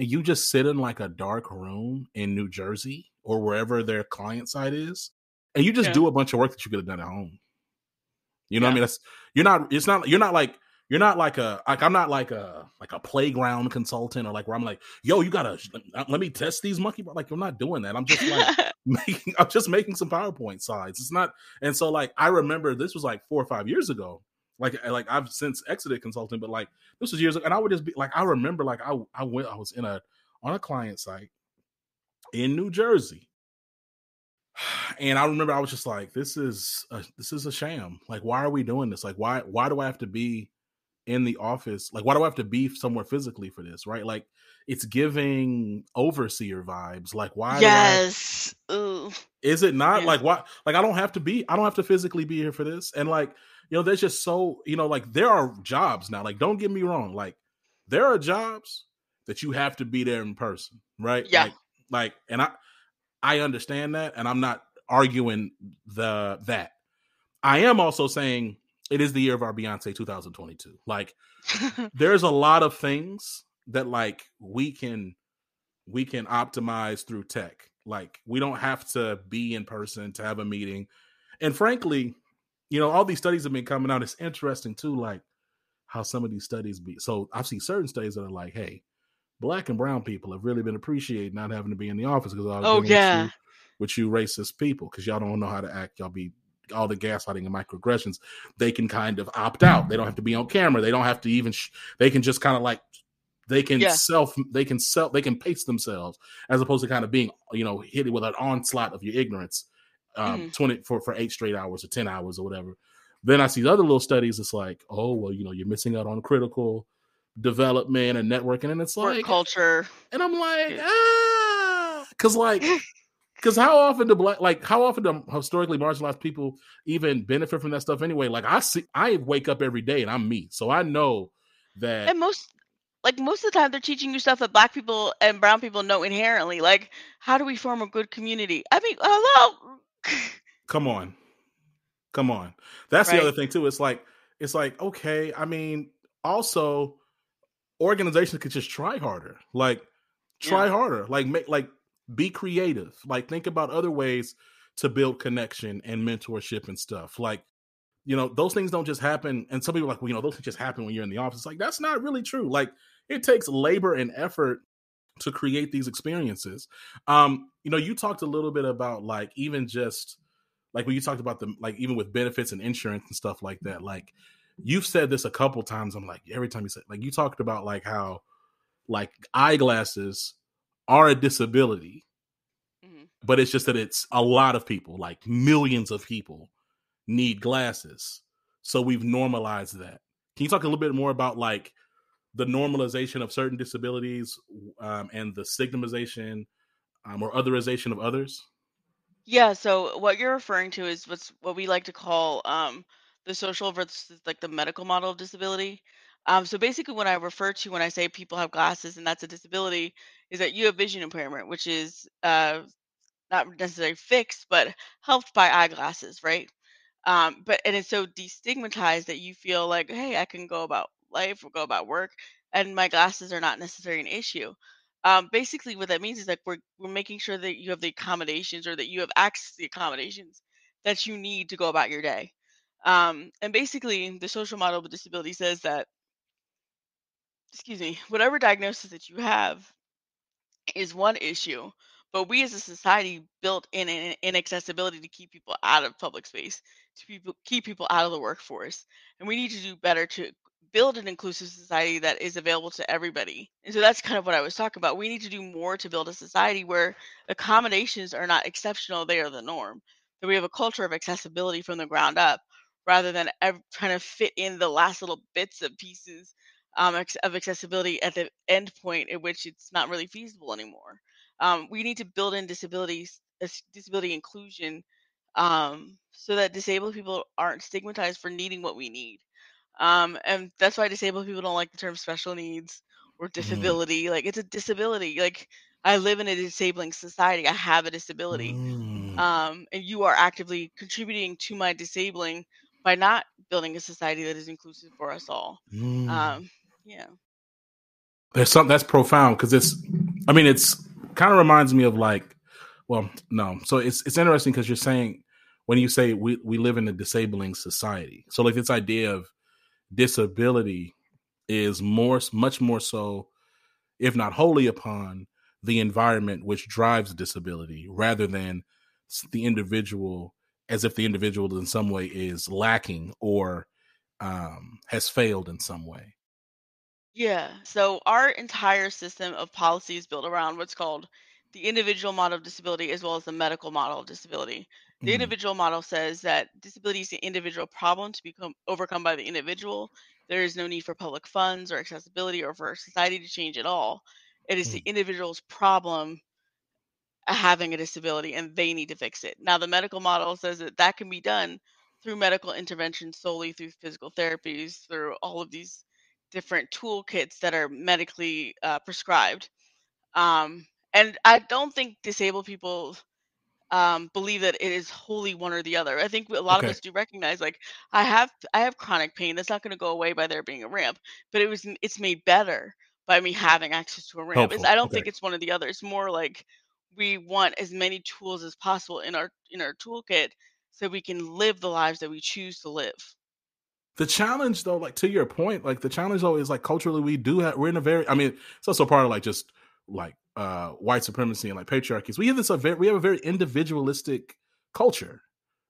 and you just sit in like a dark room in New Jersey or wherever their client side is, and you just yeah. do a bunch of work that you could have done at home. You know yeah. what I mean? That's you're not. It's not. You're not like. You're not like a like I'm not like a like a playground consultant or like where I'm like, yo, you gotta uh, let me test these monkey. Like I'm not doing that. I'm just like making. I'm just making some PowerPoint slides. It's not. And so like I remember this was like four or five years ago. Like like I've since exited consulting, but like this was years ago, and I would just be like I remember like I I went I was in a on a client site in New Jersey. And I remember I was just like, this is a, this is a sham. Like, why are we doing this? Like, why why do I have to be in the office? Like, why do I have to be somewhere physically for this? Right? Like, it's giving overseer vibes. Like, why? Yes. I, is it not? Yeah. Like, why? Like, I don't have to be. I don't have to physically be here for this. And like, you know, there's just so you know, like there are jobs now. Like, don't get me wrong. Like, there are jobs that you have to be there in person, right? Yeah. Like, like, and I I understand that, and I'm not arguing the that. I am also saying it is the year of our Beyonce 2022. Like, there's a lot of things that like we can we can optimize through tech, Like we don't have to be in person to have a meeting. And frankly, you know, all these studies have been coming out. It's interesting too, like how some of these studies be. So I've seen certain studies that are like, hey, black and brown people have really been appreciating not having to be in the office because oh yeah, with you, with you racist people because y'all don't know how to act. Y'all be all the gaslighting and microaggressions. They can kind of opt out. They don't have to be on camera. They don't have to even. Sh- they can just kind of like they can yeah. self. They can self. They can pace themselves as opposed to kind of being you know hit with an onslaught of your ignorance. Um, mm. twenty for for eight straight hours or ten hours or whatever. Then I see other little studies. It's like, oh well, you know, you're missing out on critical development and networking, and it's Work like culture. And I'm like, ah, because like, because how often do black, like, how often do historically marginalized people even benefit from that stuff anyway? Like, I see, I wake up every day and I'm me, so I know that. And most, like, most of the time they're teaching you stuff that black people and brown people know inherently. Like, how do we form a good community? I mean, hello. Come on, come on. That's right. the other thing too. It's like, it's like, okay, I mean, also organizations could just try harder. Like try yeah. harder. Like make like be creative. Like think about other ways to build connection and mentorship and stuff. Like you know, those things don't just happen. And some people like, well, you know, those things just happen when you're in the office. Like that's not really true. Like it takes labor and effort to create these experiences. Um, you know, you talked a little bit about like even just like when you talked about the like even with benefits and insurance and stuff like that. Like you've said this a couple times. I'm like, every time you said, like, you talked about like how, like, eyeglasses are a disability, mm-hmm. but it's just that it's a lot of people, like millions of people, need glasses. So we've normalized that. Can you talk a little bit more about like the normalization of certain disabilities um, and the stigmatization um, or otherization of others? Yeah, so what you're referring to is what's what we like to call um, the social versus like the medical model of disability. Um, so basically, when I refer to when I say people have glasses and that's a disability, is that you have vision impairment, which is uh, not necessarily fixed, but helped by eyeglasses, right? Um, but and it's so destigmatized that you feel like, hey, I can go about life or go about work, and my glasses are not necessarily an issue. Um, basically, what that means is like we're we're making sure that you have the accommodations or that you have access to the accommodations that you need to go about your day. Um, and basically, the social model of disability says that, excuse me, whatever diagnosis that you have is one issue, but we as a society built in an inaccessibility to keep people out of public space, to people, keep people out of the workforce. And we need to do better to build an inclusive society that is available to everybody. And so that's kind of what I was talking about. We need to do more to build a society where accommodations are not exceptional, they are the norm. That we have a culture of accessibility from the ground up rather than trying to fit in the last little bits of pieces um, of accessibility at the end point at which it's not really feasible anymore. Um, we need to build in disabilities, disability inclusion, um, so that disabled people aren't stigmatized for needing what we need. Um, and that's why disabled people don't like the term special needs or mm-hmm. disability. Mm. Like it's a disability. Like I live in a disabling society. I have a disability. Mm. Um, and you are actively contributing to my disabling by not building a society that is inclusive for us all. Mm. Um, yeah. There's something that's profound because it's, I mean, it's kind of reminds me of like, well, no. So it's it's interesting because you're saying when you say we we live in a disabling society. So like this idea of disability is more, much more so, if not wholly upon the environment which drives disability, rather than the individual as if the individual in some way is lacking or um, has failed in some way. Yeah. So our entire system of policy is built around what's called the individual model of disability as well as the medical model of disability. The mm. individual model says that disability is an individual problem to become overcome by the individual. There is no need for public funds or accessibility or for society to change at all. It is mm. the individual's problem having a disability and they need to fix it. Now, the medical model says that that can be done through medical intervention solely through physical therapies, through all of these different toolkits that are medically uh, prescribed. Um, and I don't think disabled people um, believe that it is wholly one or the other. I think a lot okay. of us do recognize, like, I have I have chronic pain that's not going to go away by there being a ramp, but it was it's made better by me having access to a ramp. I don't okay. think it's one or the other. It's more like we want as many tools as possible in our in our toolkit so we can live the lives that we choose to live. The challenge though, like to your point, like the challenge though is like culturally we do have we're in a very I mean, it's also part of like just like uh white supremacy and like patriarchies. We have this a very we have a very individualistic culture,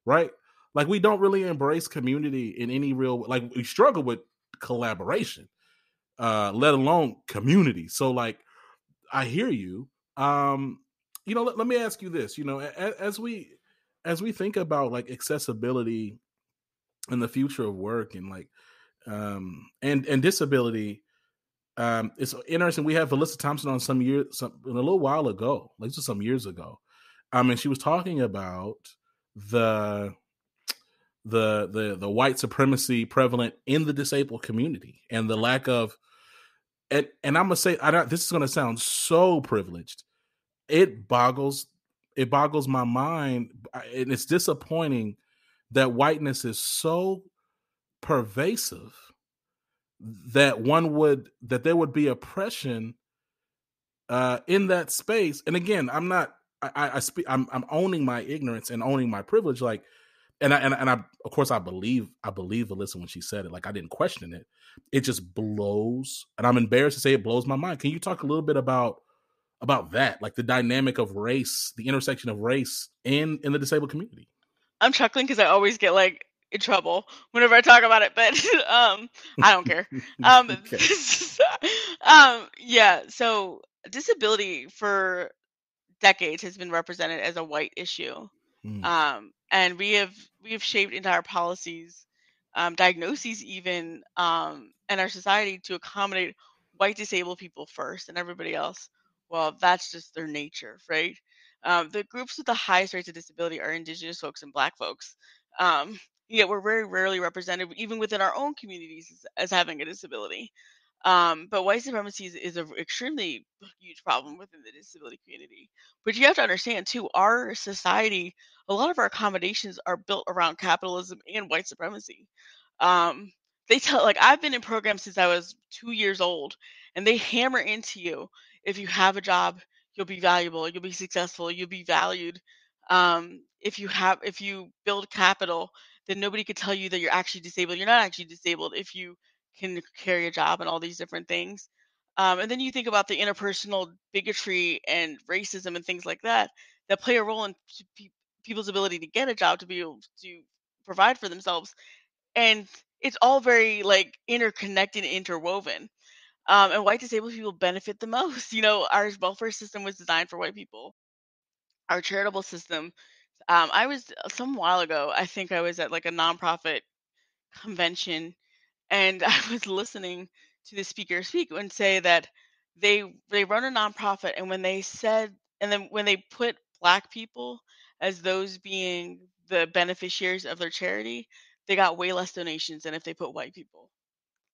right? Like we don't really embrace community in any real like we struggle with collaboration, uh, let alone community. So like I hear you. Um, you know, let, let me ask you this, you know, as, as we as we think about like accessibility in the future of work and like um and and disability um it's interesting we have Alyssa Thompson on some years some a little while ago like just some years ago um and she was talking about the the the the white supremacy prevalent in the disabled community and the lack of and and I'm gonna say I don't this is gonna sound so privileged it boggles it boggles my mind and it's disappointing that whiteness is so pervasive that one would that there would be oppression uh in that space and again i'm not i i speak i'm i'm owning my ignorance and owning my privilege like and I, and, and I of course I believe I believe Alyssa when she said it like I didn't question it. It just blows and I'm embarrassed to say it blows my mind. Can you talk a little bit about about that like the dynamic of race the intersection of race in in the disabled community I'm chuckling because I always get like in trouble whenever I talk about it, but um, I don't care. Um, um, yeah. So disability for decades has been represented as a white issue, mm. um, and we have we have shaped entire policies, um, diagnoses, even um, in our society to accommodate white disabled people first and everybody else. Well, that's just their nature, right? Um, the groups with the highest rates of disability are Indigenous folks and Black folks. Um, yet we're very rarely represented, even within our own communities, as, as having a disability. Um, but white supremacy is, is an extremely huge problem within the disability community. But you have to understand, too, our society, a lot of our accommodations are built around capitalism and white supremacy. Um, they tell, like, I've been in programs since I was two years old, and they hammer into you if you have a job, you'll be valuable you'll be successful you'll be valued. Um, if you have if you build capital then nobody could tell you that you're actually disabled you're not actually disabled if you can carry a job and all these different things. Um, and then you think about the interpersonal bigotry and racism and things like that that play a role in pe- people's ability to get a job to be able to provide for themselves. And it's all very like interconnected interwoven um, and white disabled people benefit the most. You know, our welfare system was designed for white people. Our charitable system. Um, I was uh, some while ago. I think I was at like a nonprofit convention, and I was listening to the speaker speak and say that they they run a nonprofit, and when they said, and then when they put black people as those being the beneficiaries of their charity, they got way less donations than if they put white people.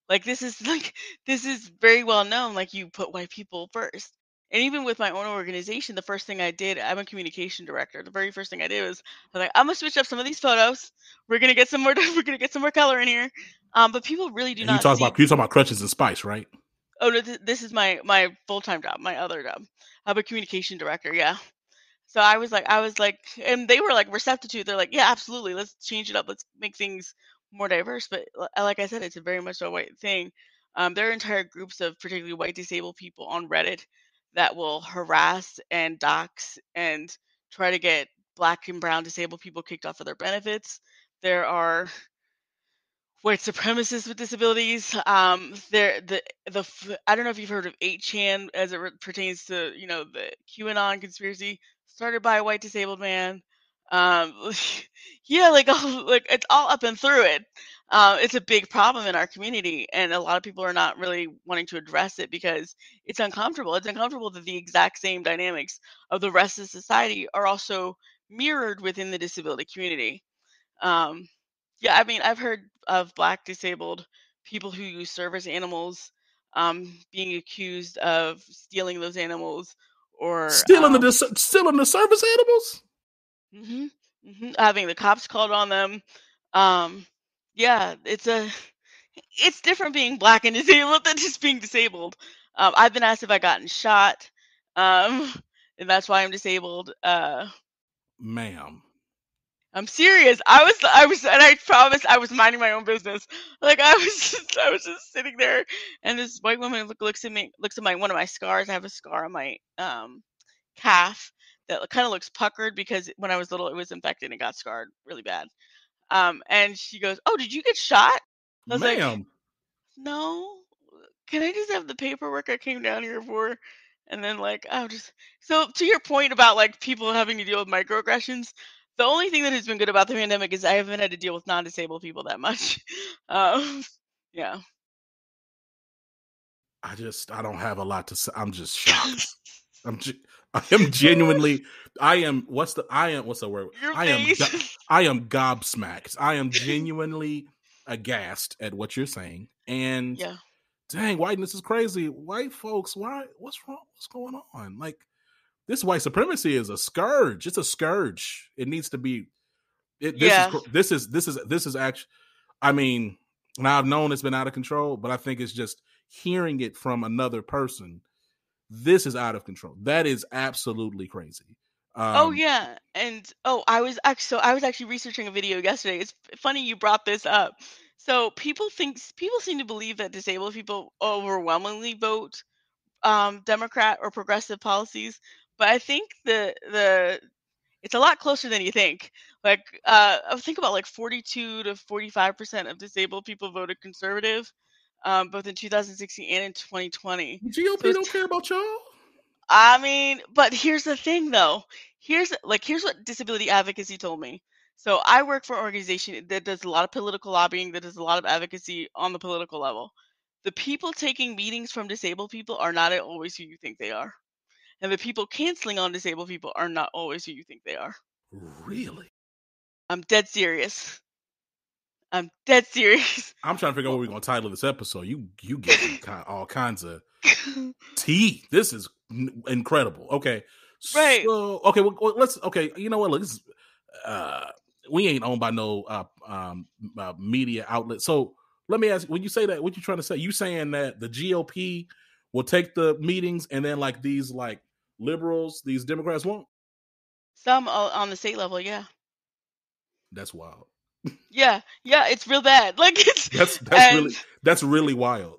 Like this is like this is very well known. Like you put white people first. And even with my own organization, the first thing I did, I'm a communication director. The very first thing I did was I was like, I'm gonna switch up some of these photos. We're gonna get some more. We're gonna get some more color in here. Um, but people really do and not. You talk see- about you talk about crutches and spice, right? Oh no, th- this is my my full time job, my other job. I'm a communication director. Yeah. So I was like, I was like, and they were like receptive to. It. They're like, yeah, absolutely. Let's change it up. Let's make things more diverse, but like I said, it's a very much a white thing. Um, there are entire groups of particularly white disabled people on Reddit that will harass and dox and try to get black and brown disabled people kicked off of their benefits. There are white supremacists with disabilities. Um, there, the the I don't know if you've heard of 8chan as it pertains to you know the QAnon conspiracy started by a white disabled man um yeah like all like it's all up and through it. Uh, it's a big problem in our community and a lot of people are not really wanting to address it because it's uncomfortable. It's uncomfortable that the exact same dynamics of the rest of society are also mirrored within the disability community. Um yeah i mean i've heard of black disabled people who use service animals um being accused of stealing those animals or stealing um, the stealing the service animals. Having the cops called on them. Um, yeah, it's a it's different being black and disabled than just being disabled. Um, I've been asked if I gotten shot. Um, and that's why I'm disabled. Uh, Ma'am. I'm serious. I was, I was, and I promise I was minding my own business. Like I was, just, I was just sitting there, and this white woman look, looks at me, looks at my one of my scars. I have a scar on my um, calf that kind of looks puckered because when I was little, it was infected and got scarred really bad. Um, and she goes, "Oh, did you get shot?" I was like, "No. Can I just have the paperwork I came down here for?" And then like, I'll just so to your point about like people having to deal with microaggressions, the only thing that has been good about the pandemic is I haven't had to deal with non-disabled people that much. Um, yeah. I just I don't have a lot to say. I'm just shocked. I'm ge- I am genuinely I am what's the I am what's the word? Your I am go- I am gobsmacked. I am genuinely aghast at what you're saying. And yeah. dang, whiteness is crazy. White folks, why what's wrong? What's going on? Like this white supremacy is a scourge. It's a scourge. It needs to be it, this Yeah. is this is this is this is actually I mean, now I've known it's been out of control, but I think it's just hearing it from another person. This is out of control. That is absolutely crazy. Um, oh yeah, and oh, I was actually so I was actually researching a video yesterday. It's funny you brought this up. So people think people seem to believe that disabled people overwhelmingly vote um, Democrat or progressive policies, but I think the the it's a lot closer than you think. Like uh, I think about like 42 to 45 percent of disabled people voted conservative, um, both in 2016 and in 2020. The GOP So don't care about y'all. I mean, but here's the thing though. Here's like here's what disability advocacy told me. So I work for an organization that does a lot of political lobbying, that does a lot of advocacy on the political level. The people taking meetings from disabled people are not always who you think they are. And the people canceling on disabled people are not always who you think they are. Really? I'm dead serious. I'm dead serious. I'm trying to figure out what we're gonna title this episode. You you get all kinds of tea. This is incredible. Okay, Right. So okay, well, let's. Okay, you know what? Look, this uh, we ain't owned by no uh, um, uh, media outlet. So let me ask: When you say that, what you trying to say? You saying that the GOP will take the meetings and then like these like liberals, these Democrats won't? Some on the state level, yeah. That's wild. Yeah, yeah, it's real bad. Like it's That's that's and- really that's really wild.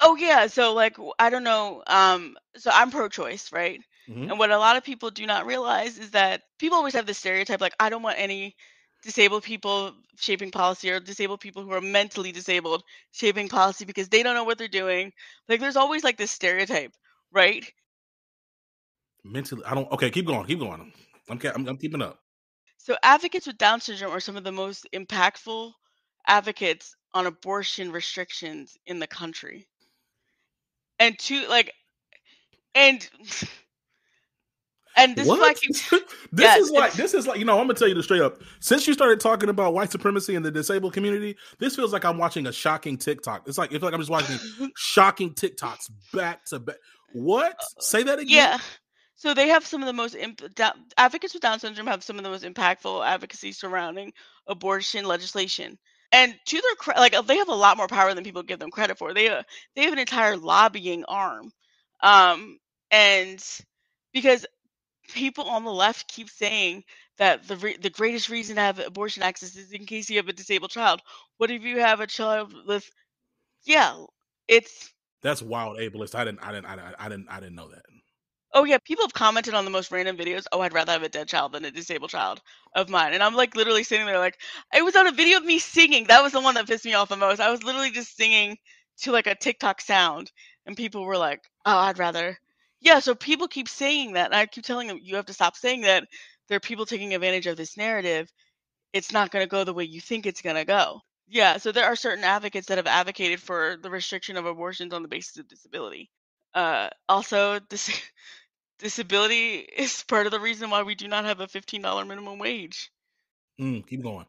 Oh yeah, so like I don't know. Um, so I'm pro-choice, right? Mhm. And what a lot of people do not realize is that people always have this stereotype, like I don't want any disabled people shaping policy or disabled people who are mentally disabled shaping policy because they don't know what they're doing. Like there's always like this stereotype, right? Mentally, I don't. Okay, keep going. Keep going. I'm I'm, I'm keeping up. So advocates with Down syndrome are some of the most impactful advocates on abortion restrictions in the country. And to like and and this is what? keep this Yes, is like this is like you know I'm gonna tell you this straight up. Since you started talking about white supremacy in the disabled community, this feels like I'm watching a shocking TikTok. It's like it's like I'm just watching shocking TikToks back to back. What? Uh, Say that again. Yeah. So they have some of the most imp- da- advocates with Down syndrome have some of the most impactful advocacy surrounding abortion legislation. And to their like they have a lot more power than people give them credit for. They uh, they have an entire lobbying arm, um, and because people on the left keep saying that the re- the greatest reason to have abortion access is in case you have a disabled child. What if you have a child with? Yeah, it's That's wild ableist. I didn't I didn't I didn't I didn't I didn't know that. Oh yeah, people have commented on the most random videos. Oh, I'd rather have a dead child than a disabled child of mine. And I'm like literally sitting there like it was on a video of me singing. That was the one that pissed me off the most. I was literally just singing to like a TikTok sound and people were like, "Oh, I'd rather." Yeah, so people keep saying that. And I keep telling them you have to stop saying that. There are people taking advantage of this narrative. It's not going to go the way you think it's going to go. Yeah, so there are certain advocates that have advocated for the restriction of abortions on the basis of disability. Uh, also, this disability is part of the reason why we do not have a $15 minimum wage. Mm, keep going.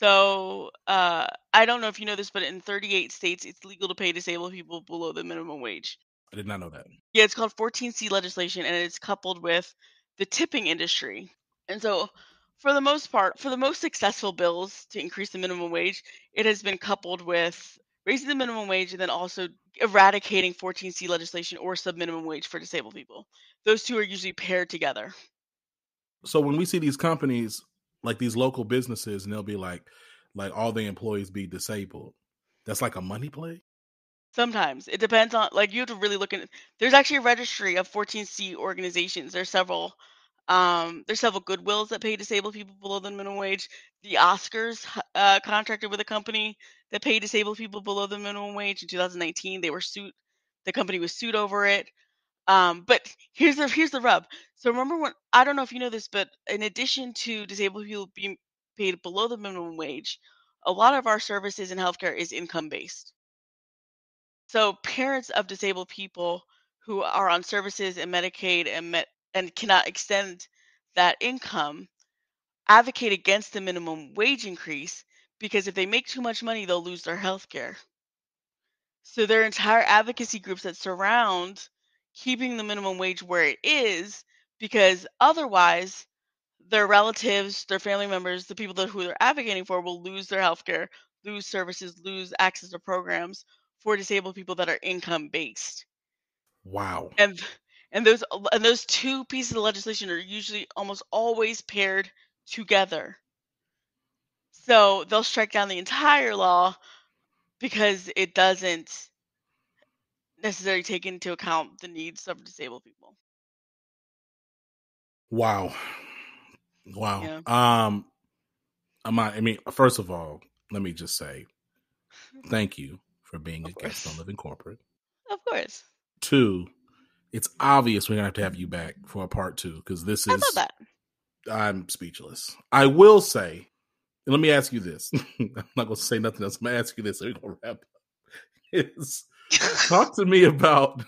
So, uh, I don't know if you know this, but in 38 states, it's legal to pay disabled people below the minimum wage. I did not know that. Yeah, it's called 14C legislation, and it's coupled with the tipping industry. And so, for the most part, for the most successful bills to increase the minimum wage, it has been coupled with raising the minimum wage and then also eradicating 14C legislation or subminimum wage for disabled people. Those two are usually paired together. So when we see these companies, like these local businesses, and they'll be like, like all the employees be disabled. That's like a money play. Sometimes it depends on like you have to really look at. There's actually a registry of 14C organizations. There's several. Um, there's several Goodwills that pay disabled people below the minimum wage. The Oscars uh, contracted with a company that paid disabled people below the minimum wage in 2019. They were sued. The company was sued over it. Um, but here's the here's the rub. So remember when I don't know if you know this, but in addition to disabled people being paid below the minimum wage, a lot of our services in healthcare is income based. So parents of disabled people who are on services and Medicaid and and cannot extend that income advocate against the minimum wage increase because if they make too much money, they'll lose their health care. So there are entire advocacy groups that surround keeping the minimum wage where it is because otherwise their relatives, their family members, the people that who they're advocating for will lose their health care, lose services, lose access to programs for disabled people that are income based. Wow. And and those and those two pieces of legislation are usually almost always paired together. So they'll strike down the entire law because it doesn't necessarily take into account the needs of disabled people. Wow. Wow. Yeah. Um I'm I mean, first of all, let me just say thank you for being Of a guest on Living Corporate. Of course. Two, it's obvious we're gonna have to have you back for a part two because this I is. I'm speechless. I will say, and let me ask you this. I'm not gonna say nothing else. I'm gonna ask you this, we're gonna wrap up. Is talk to me about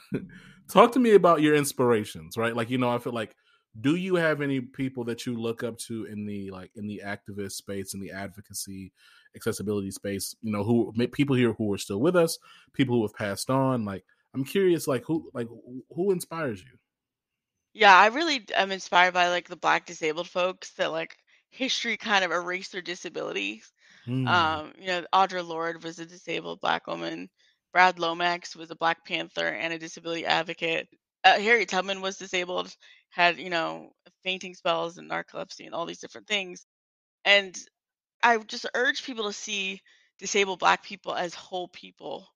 talk to me about your inspirations, right? Like, you know, I feel like do you have any people that you look up to in the like in the activist space in the advocacy accessibility space you know who people here who are still with us people who have passed on like i'm curious like who like who inspires you Yeah, I really am inspired by like the black disabled folks that like history kind of erased their disabilities. Hmm. Um, you know, Audre Lorde was a disabled black woman. Brad Lomax was a Black Panther and a disability advocate. Uh, Harriet Tubman was disabled, had you know fainting spells and narcolepsy and all these different things. And I just urge people to see disabled black people as whole people.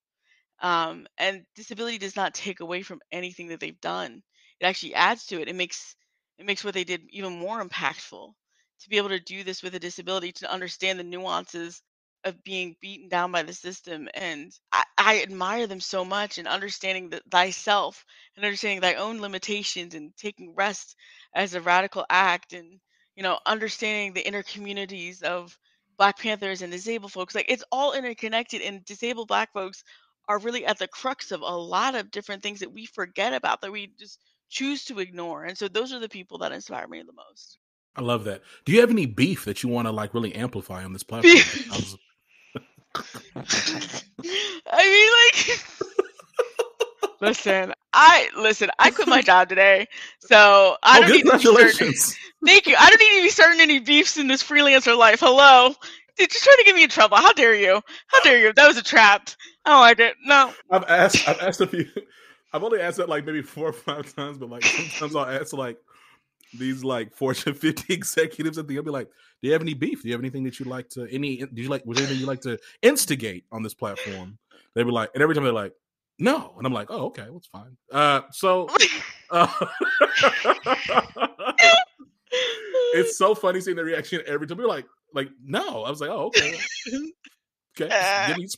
Um, and disability does not take away from anything that they've done. It actually adds to it. It makes it makes what they did even more impactful. To be able to do this with a disability, to understand the nuances of being beaten down by the system, and I, I admire them so much. And understanding that thyself and understanding thy own limitations and taking rest as a radical act, and you know understanding the inner communities of Black Panthers and disabled folks. Like it's all interconnected, and disabled Black folks are really at the crux of a lot of different things that we forget about that we just choose to ignore. And so those are the people that inspire me the most. i love that do you have any beef that you want to like really amplify on this platform I was- I mean, like, listen, I listen. I quit my job today, so I oh don't need to be starting. Thank you. I don't need to be starting any beefs in this freelancer life. Hello, Dude, just trying to get me in trouble. How dare you? How dare you? That was a trap. I don't like it. No. I've asked. I've asked a few. I've only asked that like maybe four or five times, but like sometimes I'll ask like these like Fortune 50 executives at the. I'll be like, "Do you have any beef? Do you have anything that you like to any? Do you like was there anything you like to instigate on this platform?" They'd be like, and every time they're like, "No," and I'm like, "Oh, okay, what's fine." Uh, so uh, it's so funny seeing the reaction every time. We're like, like, no. I was like, oh, okay, okay. Just giving, you,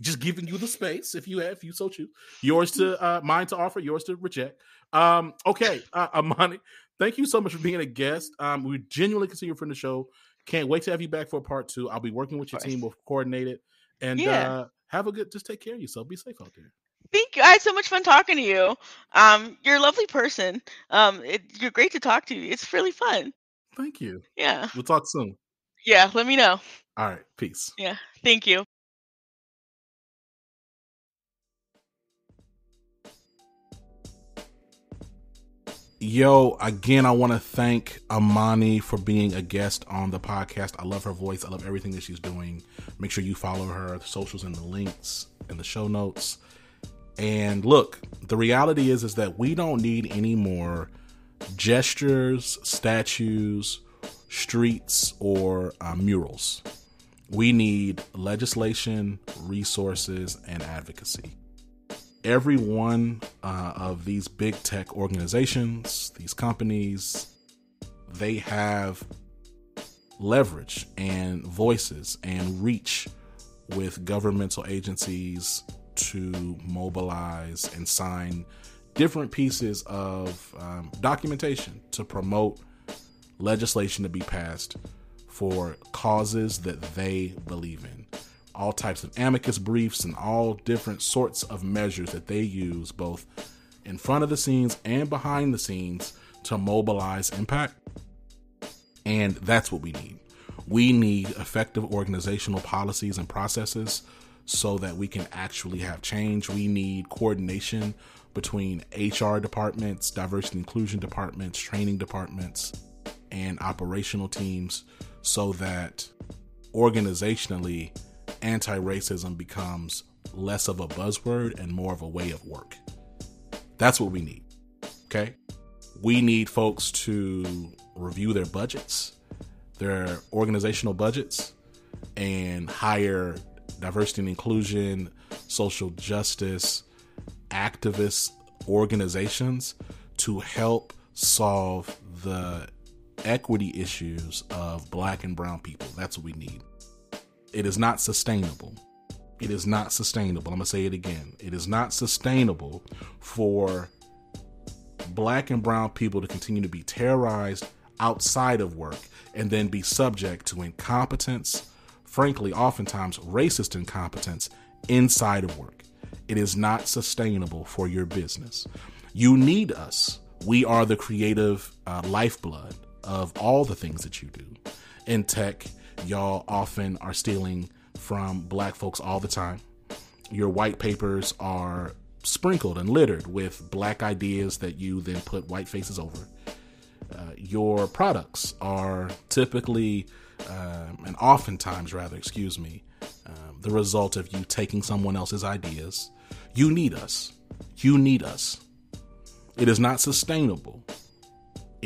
just giving you the space if you have, if you so choose. Yours to uh, mine to offer, yours to reject. Um, okay, uh, Imani, thank you so much for being a guest. Um, we genuinely consider you from the show. Can't wait to have you back for part two. I'll be working with your team. We'll coordinate it and Yeah. uh, have a good. Just take care of yourself. Be safe out there. Thank you. I had so much fun talking to you. Um, you're a lovely person. Um, it, you're great to talk to. It's really fun. Thank you. Yeah. We'll talk soon. Yeah. Let me know. All right. Peace. Yeah. Thank you. Yo, again, I want to thank Imani for being a guest on the podcast. I love her voice. I love everything that she's doing. Make sure you follow her, the socials and the links in the show notes. And look, the reality is is that we don't need any more gestures, statues, streets, or uh, murals. We need legislation, resources, and advocacy. Every one uh, of these big tech organizations, these companies, they have leverage and voices and reach with governmental agencies to mobilize and sign different pieces of um, documentation to promote legislation to be passed for causes that they believe in. All types of amicus briefs and all different sorts of measures that they use, both in front of the scenes and behind the scenes, to mobilize impact. And that's what we need. We need effective organizational policies and processes so that we can actually have change. We need coordination between HR departments, diversity and inclusion departments, training departments, and operational teams so that organizationally anti racism becomes less of a buzzword and more of a way of work. That's what we need. Okay? We need folks to review their budgets, their organizational budgets, and hire diversity and inclusion, social justice, activist organizations to help solve the equity issues of black and brown people. That's what we need. It is not sustainable. It is not sustainable. I'm going to say it again. It is not sustainable for black and brown people to continue to be terrorized outside of work and then be subject to incompetence, frankly, oftentimes racist incompetence inside of work. It is not sustainable for your business. You need us. We are the creative uh, lifeblood of all the things that you do. In tech, y'all often are stealing from black folks all the time. Your white papers are sprinkled and littered with black ideas that you then put white faces over. Uh, your products are typically, um, and oftentimes rather, excuse me, um, the result of you taking someone else's ideas. You need us. You need us. It is not sustainable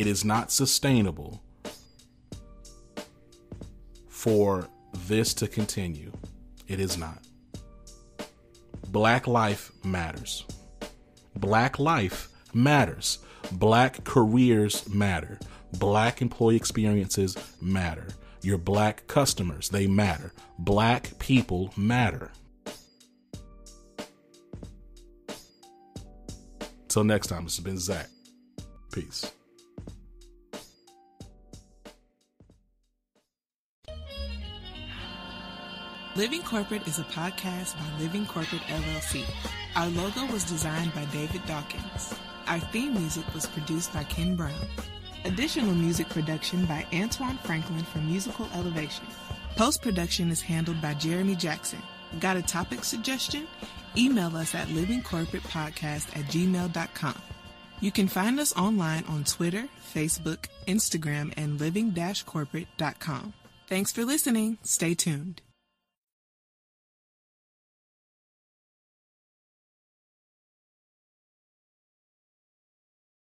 it is not sustainable for this to continue. It is not. Black life matters. Black life matters. Black careers matter. Black employee experiences matter. Your black customers, they matter. Black people matter. Till next time, this has been Zach. Peace. Living Corporate is a podcast by Living Corporate LLC. Our logo was designed by David Dawkins. Our theme music was produced by Ken Brown. Additional music production by Antoine Franklin for Musical Elevation. Post production is handled by Jeremy Jackson. Got a topic suggestion? Email us at livingcorporatepodcast at gmail.com. You can find us online on Twitter, Facebook, Instagram, and living-corporate.com. Thanks for listening. Stay tuned.